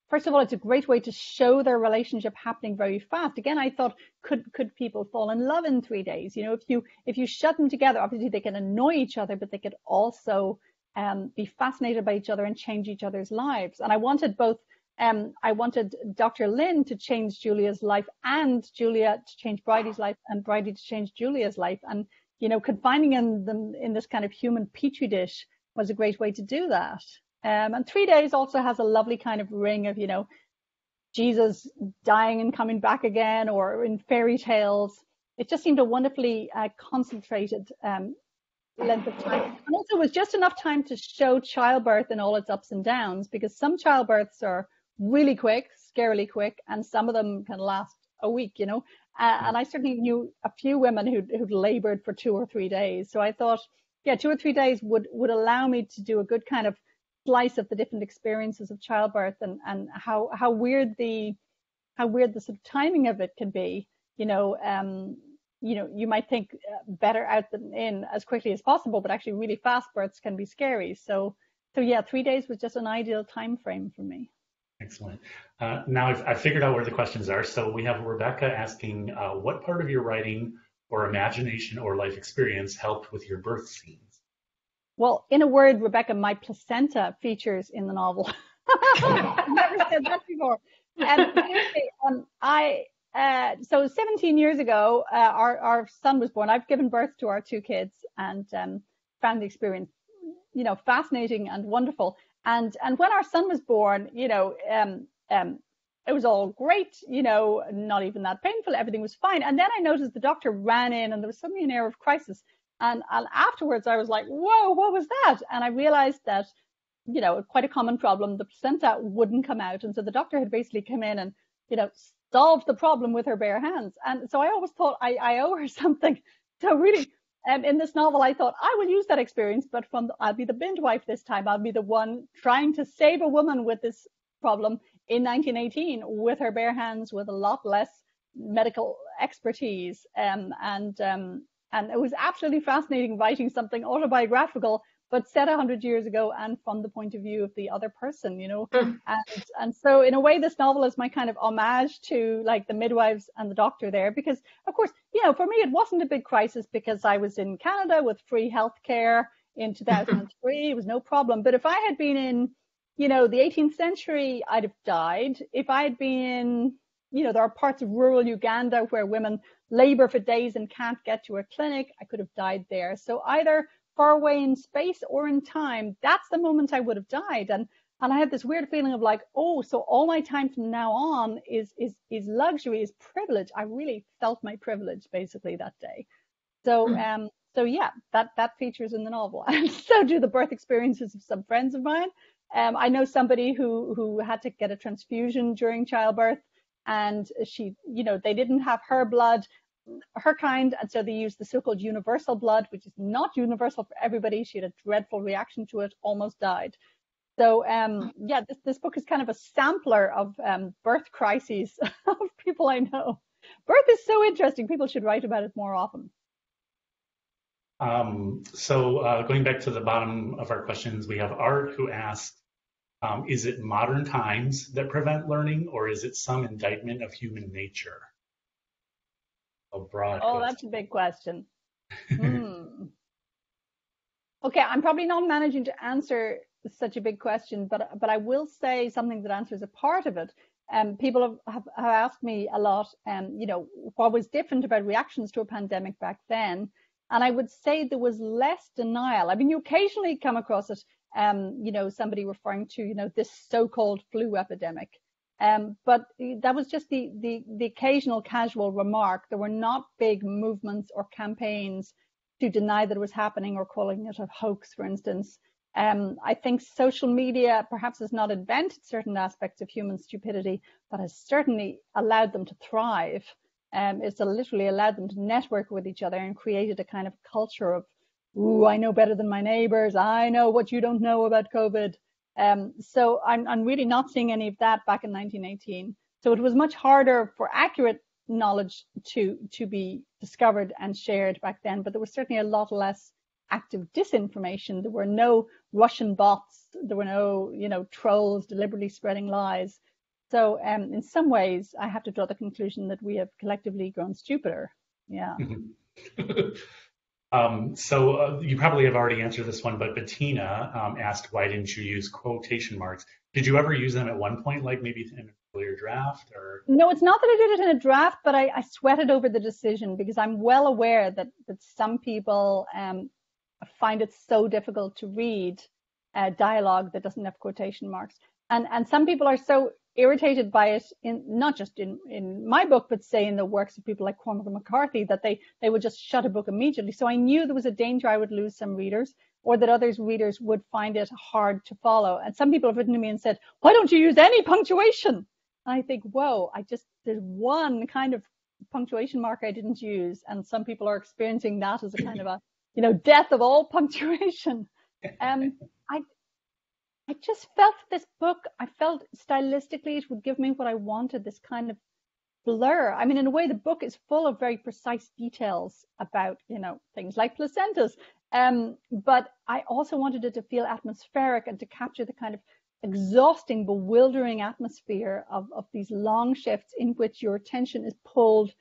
first of all, it's a great way to show their relationship happening very fast. Again, I thought, could could people fall in love in three days? You know, if you if you shut them together, obviously they can annoy each other, but they could also um, be fascinated by each other and change each other's lives. And I wanted both um, I wanted Dr. Lynn to change Julia's life and Julia to change Bridie's life and Bridie to change Julia's life. And, you know, confining in them in this kind of human petri dish was a great way to do that. Um, and three days also has a lovely kind of ring of, you know, Jesus dying and coming back again, or in fairy tales. It just seemed a wonderfully uh, concentrated um, length of time. And also, it was just enough time to show childbirth and all its ups and downs, because some childbirths are really quick, scarily quick, and some of them can last a week, you know. Uh, and I certainly knew a few women who'd, who'd labored for two or three days. So I thought, yeah, two or three days would, would allow me to do a good kind of slice of the different experiences of childbirth and and how how weird the how weird the sort of timing of it can be. You know, um, you know, you might think uh, better out than in as quickly as possible, but actually really fast births can be scary. So, so yeah, three days was just an ideal time frame for me. Excellent. Uh, now I've, I've, figured out where the questions are. So we have Rebecca asking, uh, what part of your writing or imagination or life experience helped with your birth scenes? Well, in a word, Rebecca, my placenta features in the novel. I've never said that before. Um, um, I uh, so 17 years ago, uh, our, our son was born. I've given birth to our two kids and um, found the experience, you know, fascinating and wonderful. And and when our son was born, you know, um, um, it was all great, you know, not even that painful. Everything was fine. And then I noticed the doctor ran in, and there was suddenly an air of crisis. And, and afterwards, I was like, "Whoa, what was that?" And I realized that, you know, quite a common problem. The placenta wouldn't come out, and so the doctor had basically come in and, you know, solved the problem with her bare hands. And so I always thought I, I owe her something. So really, um, in this novel, I thought I will use that experience, but from the, I'll be the binge wife this time. I'll be the one trying to save a woman with this problem in 1918 with her bare hands, with a lot less medical expertise. Um, and um, and it was absolutely fascinating writing something autobiographical but set a hundred years ago and from the point of view of the other person, you know. Mm. And and so in a way this novel is my kind of homage to like the midwives and the doctor there because of course, you know, for me it wasn't a big crisis because I was in Canada with free healthcare in 2003. it was no problem. But if I had been in, you know, the 18th century, I'd have died. If I had been in, you know, there are parts of rural Uganda where women labor for days and can't get to a clinic. I could have died there. So either far away in space or in time, that's the moment I would have died. And and I had this weird feeling of like, oh, so all my time from now on is is is luxury, is privilege. I really felt my privilege basically that day. So mm. um so yeah, that that features in the novel, and so do the birth experiences of some friends of mine. Um, I know somebody who who had to get a transfusion during childbirth, and she, you know, they didn't have her blood, her kind, and so they used the so-called universal blood, which is not universal for everybody. She had a dreadful reaction to it, almost died. So um, yeah, this, this book is kind of a sampler of um, birth crises of people I know. Birth is so interesting. People should write about it more often. Um, so uh, going back to the bottom of our questions, we have Art who asked, um, is it modern times that prevent learning, or is it some indictment of human nature? A broad. Oh, that's a big question. hmm. Okay, I'm probably not managing to answer such a big question, but but I will say something that answers a part of it. Um, people have, have, have asked me a lot, um, you know, what was different about reactions to a pandemic back then. And I would say there was less denial. I mean, you occasionally come across it, um, you know, somebody referring to, you know, this so-called flu epidemic. Um, but that was just the, the, the occasional casual remark. There were not big movements or campaigns to deny that it was happening or calling it a hoax, for instance. Um, I think social media perhaps has not invented certain aspects of human stupidity, but has certainly allowed them to thrive. Um, it's literally allowed them to network with each other and created a kind of culture of, ooh, I know better than my neighbors. I know what you don't know about COVID. Um, so I'm, I'm really not seeing any of that back in 1918. So it was much harder for accurate knowledge to to be discovered and shared back then, but there was certainly a lot less active disinformation. There were no Russian bots. There were no, you know, trolls deliberately spreading lies. So um, in some ways, I have to draw the conclusion that we have collectively grown stupider. Yeah. Um, so uh, you probably have already answered this one, but Bettina um, asked, why didn't you use quotation marks? Did you ever use them at one point, like maybe in an earlier draft or? No, it's not that I did it in a draft, but I, I sweated over the decision because I'm well aware that, that some people um, find it so difficult to read a dialogue that doesn't have quotation marks. And, and some people are so irritated by it in not just in in my book but say in the works of people like Cormac McCarthy that they they would just shut a book immediately. So i knew there was a danger i would lose some readers or that others readers would find it hard to follow. And some people have written to me and said why don't you use any punctuation? And i think whoa i just there's one kind of punctuation mark i didn't use. And some people are experiencing that as a kind of a you know death of all punctuation. Um i I just felt this book, I felt stylistically it would give me what I wanted, this kind of blur. I mean, in a way, the book is full of very precise details about, you know, things like placentas. Um, but I also wanted it to feel atmospheric and to capture the kind of exhausting, bewildering atmosphere of, of these long shifts in which your attention is pulled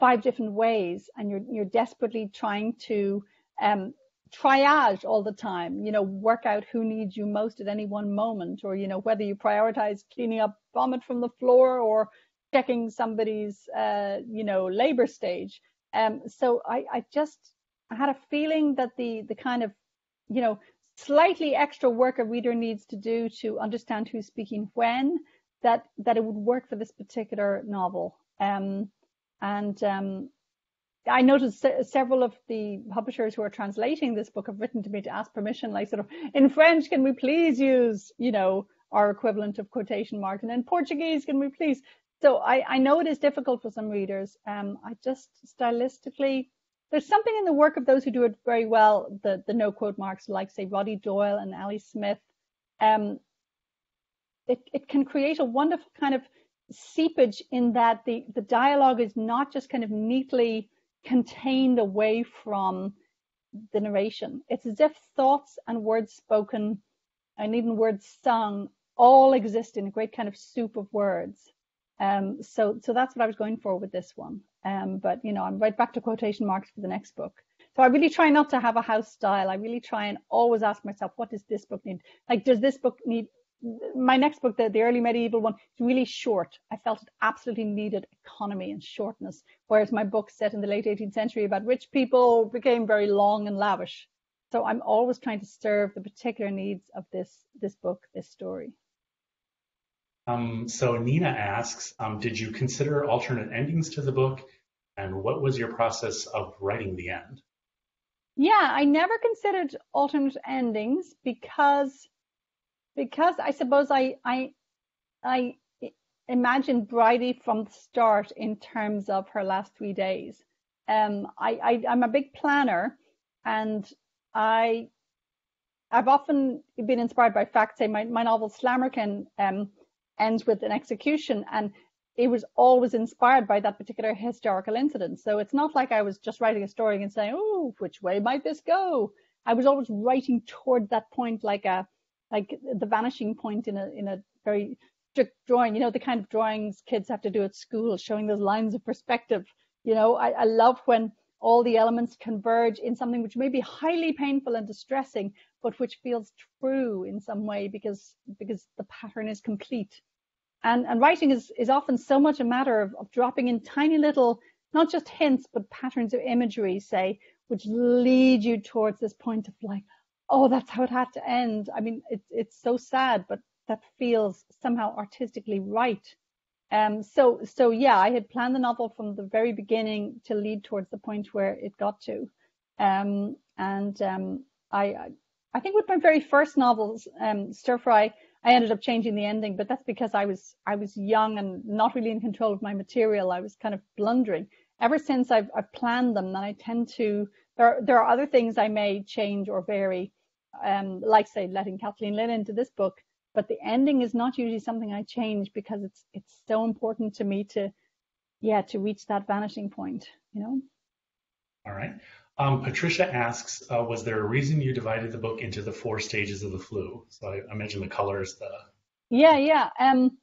five different ways and you're, you're desperately trying to um, triage all the time, you know, work out who needs you most at any one moment, or, you know, whether you prioritize cleaning up vomit from the floor or checking somebody's, uh, you know, labor stage. Um, so I, I just I had a feeling that the the kind of, you know, slightly extra work a reader needs to do to understand who's speaking when, that that it would work for this particular novel. Um, and um, I noticed several of the publishers who are translating this book have written to me to ask permission, like sort of in French, can we please use, you know, our equivalent of quotation marks, and in Portuguese, can we please? So I, I know it is difficult for some readers. Um, I just stylistically, there's something in the work of those who do it very well, the the no quote marks, like say Roddy Doyle and Ali Smith. Um, it it can create a wonderful kind of seepage in that the the dialogue is not just kind of neatly contained away from the narration. It's as if thoughts and words spoken and even words sung all exist in a great kind of soup of words. Um, so, so that's what I was going for with this one. Um, but you know, I'm right back to quotation marks for the next book. So I really try not to have a house style. I really try and always ask myself, what does this book need? Like, does this book need my next book, the, the early medieval one, is really short. I felt it absolutely needed economy and shortness, whereas my book set in the late 18th century about rich people became very long and lavish. So I'm always trying to serve the particular needs of this this book, this story. Um, so Nina asks, um, did you consider alternate endings to the book, and what was your process of writing the end? Yeah, I never considered alternate endings because because I suppose I I I imagined Bridie from the start in terms of her last three days. Um, I, I I'm a big planner, and I I've often been inspired by facts. Say my my novel Slammerkin um, ends with an execution, and it was always inspired by that particular historical incident. So it's not like I was just writing a story and saying, "Oh, which way might this go?" I was always writing toward that point, like a like the vanishing point in a in a very strict drawing, you know, the kind of drawings kids have to do at school, showing those lines of perspective. You know, I, I love when all the elements converge in something which may be highly painful and distressing, but which feels true in some way because because the pattern is complete. And and writing is is often so much a matter of, of dropping in tiny little, not just hints, but patterns of imagery, say, which lead you towards this point of like, oh, that's how it had to end. I mean, it's it's so sad, but that feels somehow artistically right. Um, so so yeah, I had planned the novel from the very beginning to lead towards the point where it got to. Um, and um, I I think with my very first novels, um, Stir Fry, I ended up changing the ending, but that's because I was I was young and not really in control of my material. I was kind of blundering. Ever since I've I've planned them, then I tend to there, there are other things I may change or vary, um, like say letting Kathleen Lynn into this book, but the ending is not usually something I change because it's it's so important to me to, yeah, to reach that vanishing point, you know. All right. Um, Patricia asks, uh, was there a reason you divided the book into the four stages of the flu? So I, I mentioned the colors, the. Yeah, yeah. Um,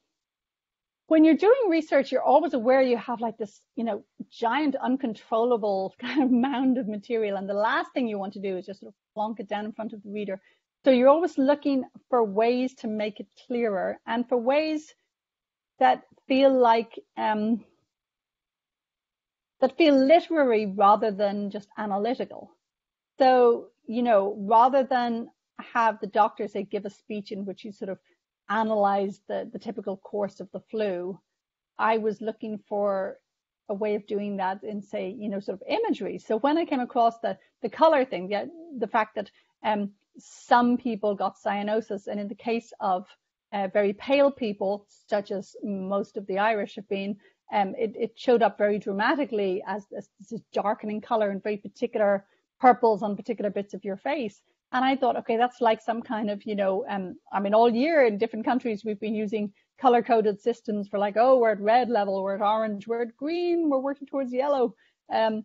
when you're doing research, you're always aware you have like this, you know, giant uncontrollable kind of mound of material. And the last thing you want to do is just sort of plonk it down in front of the reader. So you're always looking for ways to make it clearer and for ways that feel like, um, that feel literary rather than just analytical. So, you know, rather than have the doctor say, give a speech in which you sort of analyze the, the typical course of the flu, I was looking for a way of doing that in say, you know, sort of imagery. So when I came across the, the color thing, the, the fact that um, some people got cyanosis, and in the case of uh, very pale people, such as most of the Irish have been, um, it, it, showed up very dramatically as, as this darkening color and very particular purples on particular bits of your face. And I thought, okay, that's like some kind of, you know, um, I mean, all year in different countries, we've been using color coded systems for like, oh, we're at red level, we're at orange, we're at green, we're working towards yellow. Um,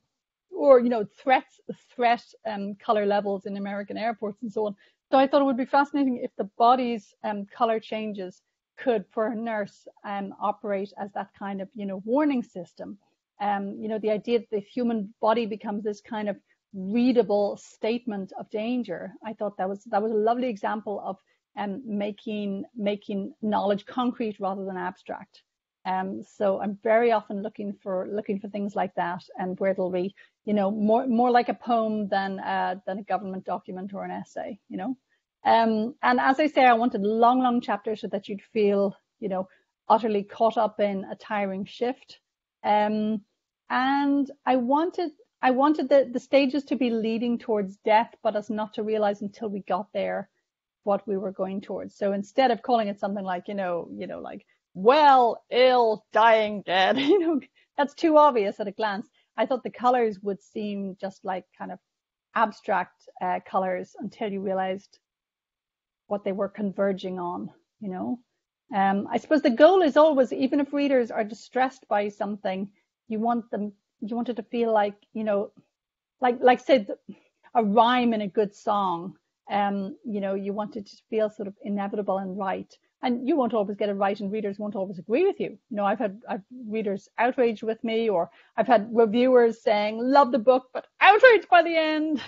or, you know, threats, threat um, color levels in American airports and so on. So I thought it would be fascinating if the body's um, color changes could, for a nurse, um, operate as that kind of, you know, warning system. Um, you know, the idea that the human body becomes this kind of readable statement of danger. I thought that was that was a lovely example of um, making making knowledge concrete rather than abstract. Um, so I'm very often looking for looking for things like that, and where it'll be, you know, more more like a poem than uh, than a government document or an essay, you know. Um, and as I say, I wanted long, long chapters so that you'd feel, you know, utterly caught up in a tiring shift. Um, and I wanted I wanted the, the stages to be leading towards death, but us not to realize until we got there what we were going towards. So instead of calling it something like, you know, you know, like well, ill, dying, dead, you know, that's too obvious at a glance. I thought the colors would seem just like kind of abstract uh, colors until you realized what they were converging on, you know. Um, I suppose the goal is always, even if readers are distressed by something, you want them, you wanted to feel like, you know, like, like say, a rhyme in a good song. Um, you know, you wanted to feel sort of inevitable and right. And you won't always get it right, and readers won't always agree with you. You know, I've had I've readers outraged with me, or I've had reviewers saying, "Love the book, but outraged by the end."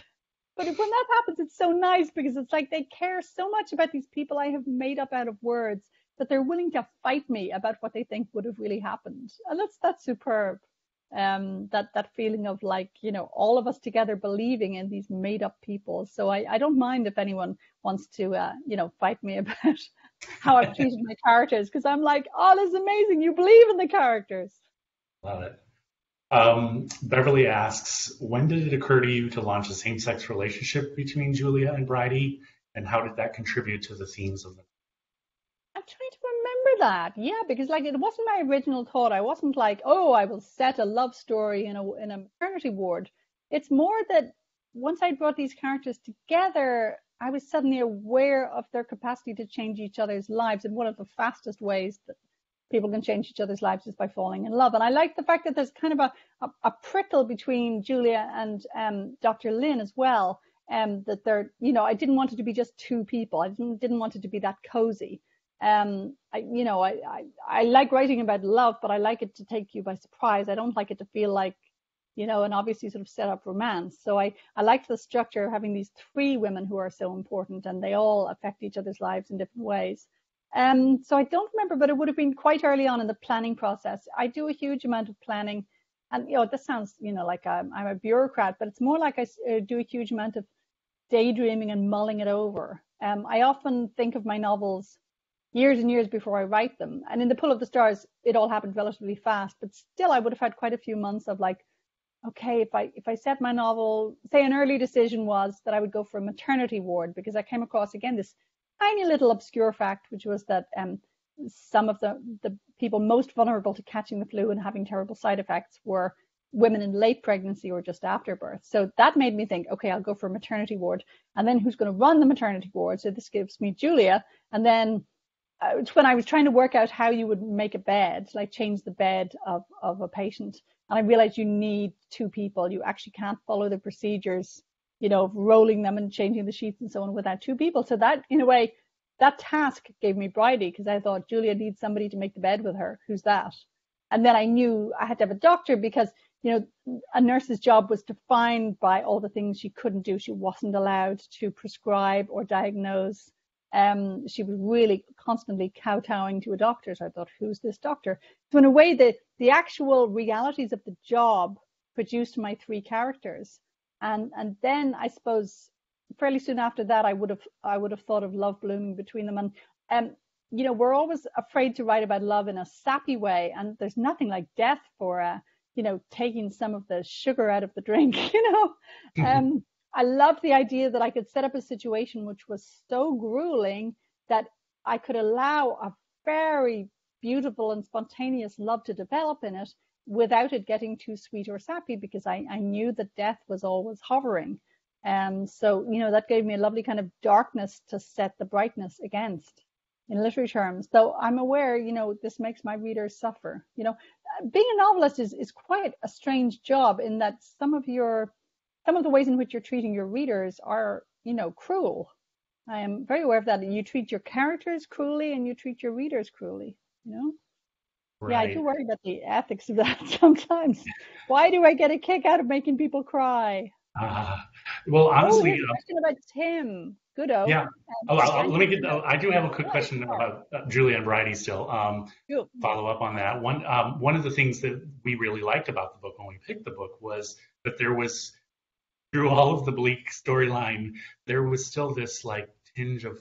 But when that happens, it's so nice because it's like they care so much about these people I have made up out of words that they're willing to fight me about what they think would have really happened. And that's that's superb. Um, that that feeling of like you know all of us together believing in these made up people. So I, I don't mind if anyone wants to uh, you know fight me about how I've treated my characters because I'm like, oh, this is amazing. You believe in the characters. Love it. Um, Beverly asks, when did it occur to you to launch a same-sex relationship between Julia and Bridie, and how did that contribute to the themes of the? I'm trying to remember that. Yeah, because like it wasn't my original thought. I wasn't like, oh, I will set a love story in a in a maternity ward. It's more that once I brought these characters together, I was suddenly aware of their capacity to change each other's lives. And one of the fastest ways that people can change each other's lives is by falling in love. And I like the fact that there's kind of a, a, a prickle between Julia and um, Dr. Lynn as well. Um, that they're, you know, I didn't want it to be just two people. I didn't didn't want it to be that cozy. Um, I, you know, I, I, I like writing about love, but I like it to take you by surprise. I don't like it to feel like, you know, and obviously sort of set up romance. So I, I liked the structure of having these three women who are so important and they all affect each other's lives in different ways. Um, so I don't remember, but it would have been quite early on in the planning process. I do a huge amount of planning, and you know, this sounds, you know, like I'm, I'm a bureaucrat, but it's more like I uh, do a huge amount of daydreaming and mulling it over. Um, I often think of my novels years and years before I write them, and in the Pull of the Stars, it all happened relatively fast, but still, I would have had quite a few months of like, okay, if I if I set my novel, say an early decision was that I would go for a maternity ward because I came across again this tiny little obscure fact, which was that um, some of the, the people most vulnerable to catching the flu and having terrible side effects were women in late pregnancy or just after birth. So that made me think, okay, I'll go for a maternity ward. And then who's going to run the maternity ward? So this gives me Julia. And then Uh, when I was trying to work out how you would make a bed, like change the bed of, of a patient, and I realized you need two people. You actually can't follow the procedures you know, rolling them and changing the sheets and so on without two people. So that, in a way, that task gave me Bridie because I thought Julia needs somebody to make the bed with her. Who's that? And then I knew I had to have a doctor because, you know, a nurse's job was defined by all the things she couldn't do. She wasn't allowed to prescribe or diagnose. Um, she was really constantly kowtowing to a doctor. So I thought, who's this doctor? So in a way, the, the actual realities of the job produced my three characters and and then I suppose fairly soon after that I would have I would have thought of love blooming between them and um you know we're always afraid to write about love in a sappy way and there's nothing like death for uh you know taking some of the sugar out of the drink you know um I loved the idea that I could set up a situation which was so grueling that I could allow a very beautiful and spontaneous love to develop in it without it getting too sweet or sappy because I, I knew that death was always hovering. Um, so you know that gave me a lovely kind of darkness to set the brightness against in literary terms. Though I'm aware, you know, this makes my readers suffer. You know, being a novelist is is quite a strange job in that some of your some of the ways in which you're treating your readers are, you know, cruel. I am very aware of that. You treat your characters cruelly and you treat your readers cruelly, you know? Right. Yeah, I do worry about the ethics of that sometimes. Why do I get a kick out of making people cry? Uh, well, honestly, oh, question about Tim. Good. Yeah. Oh, I'll, let me get. I do have a quick question about uh, Julia and Bridie still. Um, follow up on that. One um, one of the things that we really liked about the book when we picked the book was that there was through all of the bleak storyline, there was still this like tinge of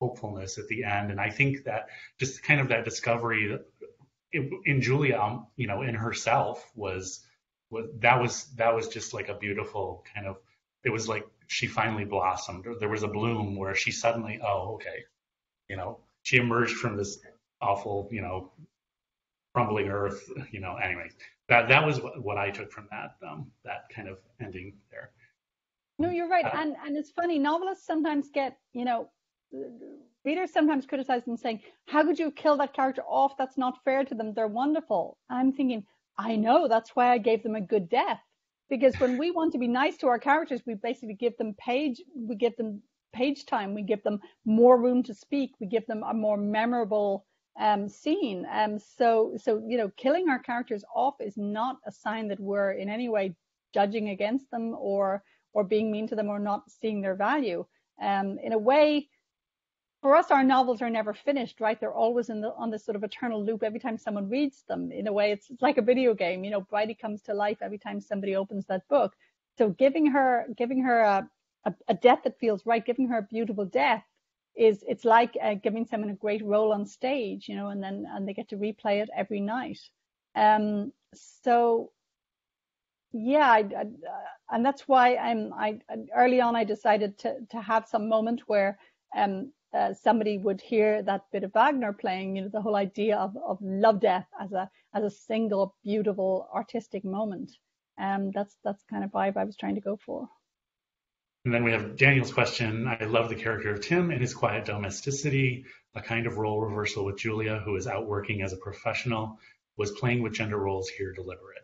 hopefulness at the end, and I think that just kind of that discovery in Julia, um, you know, in herself was was that was that was just like a beautiful kind of. It was like she finally blossomed. There was a bloom where she suddenly, oh, okay, you know, she emerged from this awful, you know, crumbling earth. You know, anyway, that that was what, I took from that um, that kind of ending there. No, you're right, uh, and and it's funny. Novelists sometimes get, you know, readers sometimes criticize them saying, "How could you kill that character off? That's not fair to them. They're wonderful." I'm thinking, I know that's why I gave them a good death because when we want to be nice to our characters, we basically give them page, we give them page time, we give them more room to speak, we give them a more memorable um, scene. Um, so, so you know, killing our characters off is not a sign that we're in any way judging against them or or being mean to them or not seeing their value. Um, in a way, for us, our novels are never finished, right? They're always in the, on this sort of eternal loop every time someone reads them. In a way, it's, it's like a video game. You know, Bridie comes to life every time somebody opens that book. So giving her giving her a, a, a death that feels right, giving her a beautiful death is it's like uh, giving someone a great role on stage, you know, and then and they get to replay it every night. Um, so yeah, I, I, uh, and that's why I'm I early on I decided to to have some moment where um uh, somebody would hear that bit of Wagner playing, you know, the whole idea of, of love death as a as a single beautiful artistic moment. Um, that's that's kind of vibe I was trying to go for. And then we have Daniel's question. I love the character of Tim and his quiet domesticity, a kind of role reversal with Julia, who is out working as a professional. Was playing with gender roles here deliberate?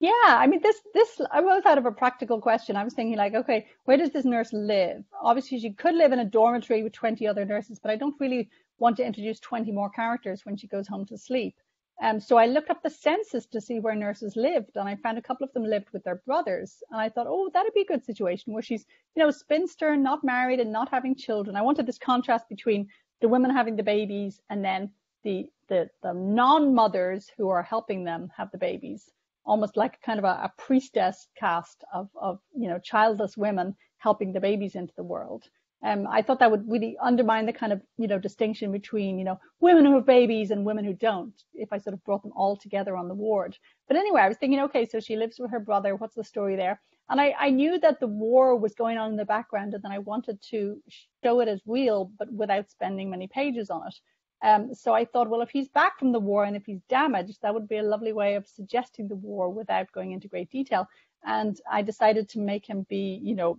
Yeah, I mean, this this I was out of a practical question. I was thinking like, okay, where does this nurse live? Obviously, she could live in a dormitory with 20 other nurses, but I don't really want to introduce 20 more characters when she goes home to sleep. Um, so I looked up the census to see where nurses lived, and I found a couple of them lived with their brothers. And I thought, oh, that'd be a good situation where she's, you know, spinster, not married, and not having children. I wanted this contrast between the women having the babies and then the the, the non-mothers who are helping them have the babies almost like kind of a, a priestess caste of, of, you know, childless women helping the babies into the world. Um, I thought that would really undermine the kind of, you know, distinction between, you know, women who have babies and women who don't, if I sort of brought them all together on the ward. But anyway, I was thinking, okay, so she lives with her brother. What's the story there? And I, I knew that the war was going on in the background and then I wanted to show it as real, but without spending many pages on it. Um, so I thought, well, if he's back from the war and if he's damaged, that would be a lovely way of suggesting the war without going into great detail. And I decided to make him be, you know,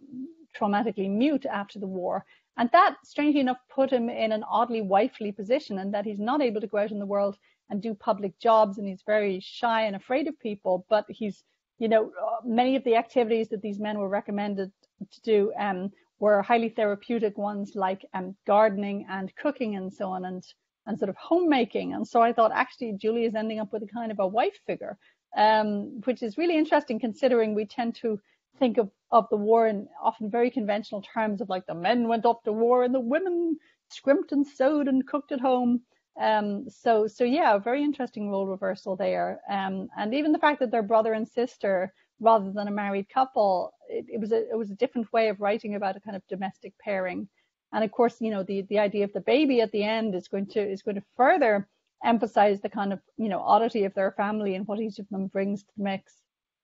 traumatically mute after the war. And that, strangely enough, put him in an oddly wifely position and that he's not able to go out in the world and do public jobs and he's very shy and afraid of people. But he's, you know, many of the activities that these men were recommended to do um, were highly therapeutic ones like um, gardening and cooking and so on. And and sort of homemaking. And so I thought actually Julie is ending up with a kind of a wife figure, um, which is really interesting considering we tend to think of, of the war in often very conventional terms of like the men went off to war and the women scrimped and sewed and cooked at home. Um, so, so yeah, a very interesting role reversal there. Um, and even the fact that they're brother and sister rather than a married couple, it, it was a, it was a different way of writing about a kind of domestic pairing. And of course, you know, the, the idea of the baby at the end is going to is going to further emphasize the kind of, you know, oddity of their family and what each of them brings to the mix.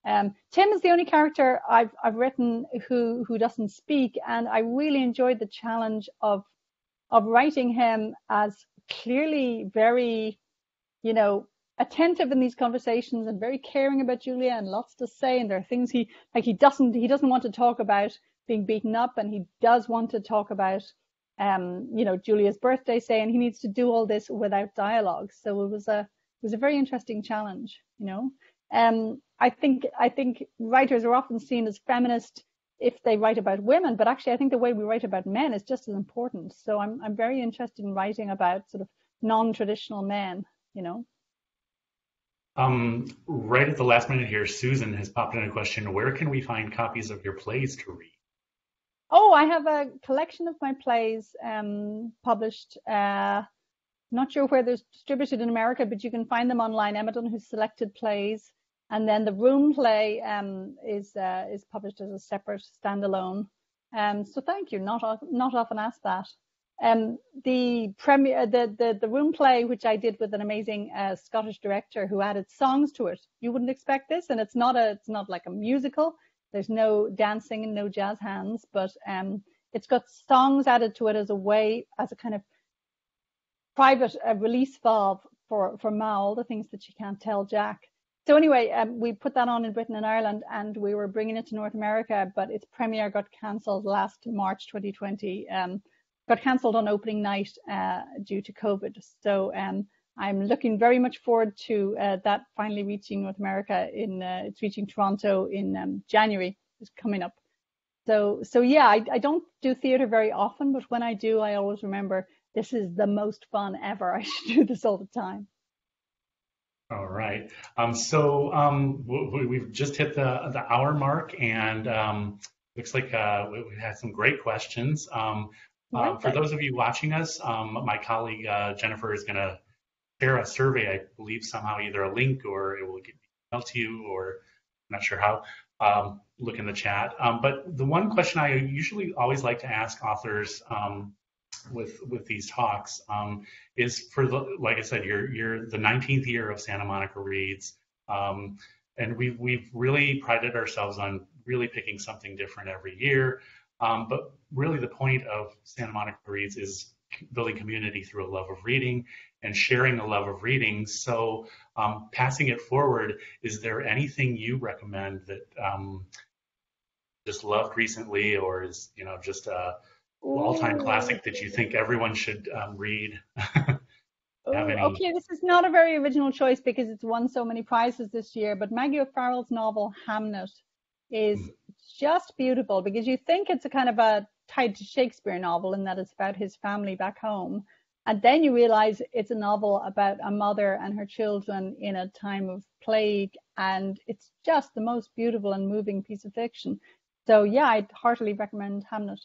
Um, Tim is the only character I've I've written who who doesn't speak, and I really enjoyed the challenge of of writing him as clearly very, you know, attentive in these conversations and very caring about Julia and lots to say. And there are things he like he doesn't he doesn't want to talk about being beaten up, and he does want to talk about um, you know Julia's birthday, say, and he needs to do all this without dialogue. So it was a it was a very interesting challenge, you know. Um, I think I think writers are often seen as feminist if they write about women, but actually I think the way we write about men is just as important. So I'm I'm very interested in writing about sort of non-traditional men, you know. Um, right at the last minute here, Susan has popped in a question. Where can we find copies of your plays to read? Oh, I have a collection of my plays um, published. Uh, not sure where they're distributed in America, but you can find them online. Emma Donoghue's selected plays, and then the room play um, is uh, is published as a separate standalone. Um, so thank you. Not not often asked that. Um, the premiere, the, the the room play, which I did with an amazing uh, Scottish director who added songs to it. You wouldn't expect this, and it's not a it's not like a musical. There's no dancing and no jazz hands, but um, it's got songs added to it as a way, as a kind of private uh, release valve for for all the things that she can't tell Jack. So anyway, um, we put that on in Britain and Ireland, and we were bringing it to North America, but its premiere got cancelled last March 2020. Um, got cancelled on opening night uh, due to COVID. So um, I'm looking very much forward to uh, that finally reaching North America. In uh, it's reaching Toronto in um, January. Is coming up. So so yeah, I, I don't do theatre very often, but when I do, I always remember this is the most fun ever. I should do this all the time. All right. Um, so um, we've just hit the the hour mark, and um, looks like uh, we had some great questions. Um, uh, for those of you watching us, um, my colleague uh, Jennifer is going to share a survey. I believe somehow either a link or it will get emailed to you, or I'm not sure how. Um, look in the chat. but the one question I usually always like to ask authors with with these talks um, is for the like I said, you're you're the 19th year of Santa Monica Reads, um, and we've we've really prided ourselves on really picking something different every year. Um, but really, the point of Santa Monica Reads is building community through a love of reading and sharing a love of reading. So, um, passing it forward, is there anything you recommend that um, just loved recently, or is you know just a all-time classic that you think everyone should um, read? any... Okay, this is not a very original choice because it's won so many prizes this year, but Maggie O'Farrell's novel Hamnet is mm. just beautiful because you think it's a kind of a tied to Shakespeare novel and that it's about his family back home. And then you realize it's a novel about a mother and her children in a time of plague. And it's just the most beautiful and moving piece of fiction. So, yeah, I'd heartily recommend Hamnet.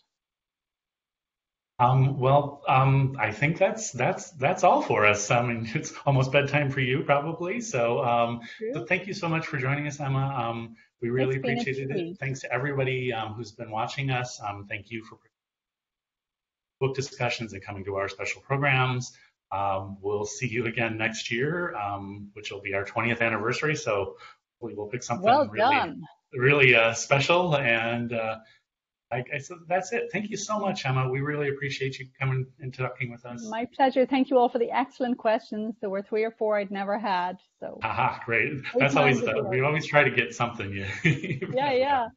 Um, well, um, I think that's that's that's all for us. I mean, it's almost bedtime for you, probably. So, um, so thank you so much for joining us, Emma. Um, we really appreciated it. Thanks to everybody um, who's been watching us. Um, thank you for book discussions and coming to our special programs. we'll see you again next year, which will be our 20th anniversary. So hopefully we'll pick something well really, really uh, special and. Uh, I, I, so that's it. Thank you so much, Emma. We really appreciate you coming and talking with us. My pleasure. Thank you all for the excellent questions. There were three or four I'd never had. So. Aha, great. That's always the, we always try to get something. yeah, yeah.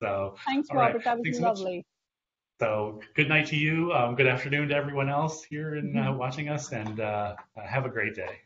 So. Thanks, Robert. Right. That was Thanks lovely. So, good night to you. Um, good afternoon to everyone else here and uh, mm-hmm. watching us, and uh, have a great day.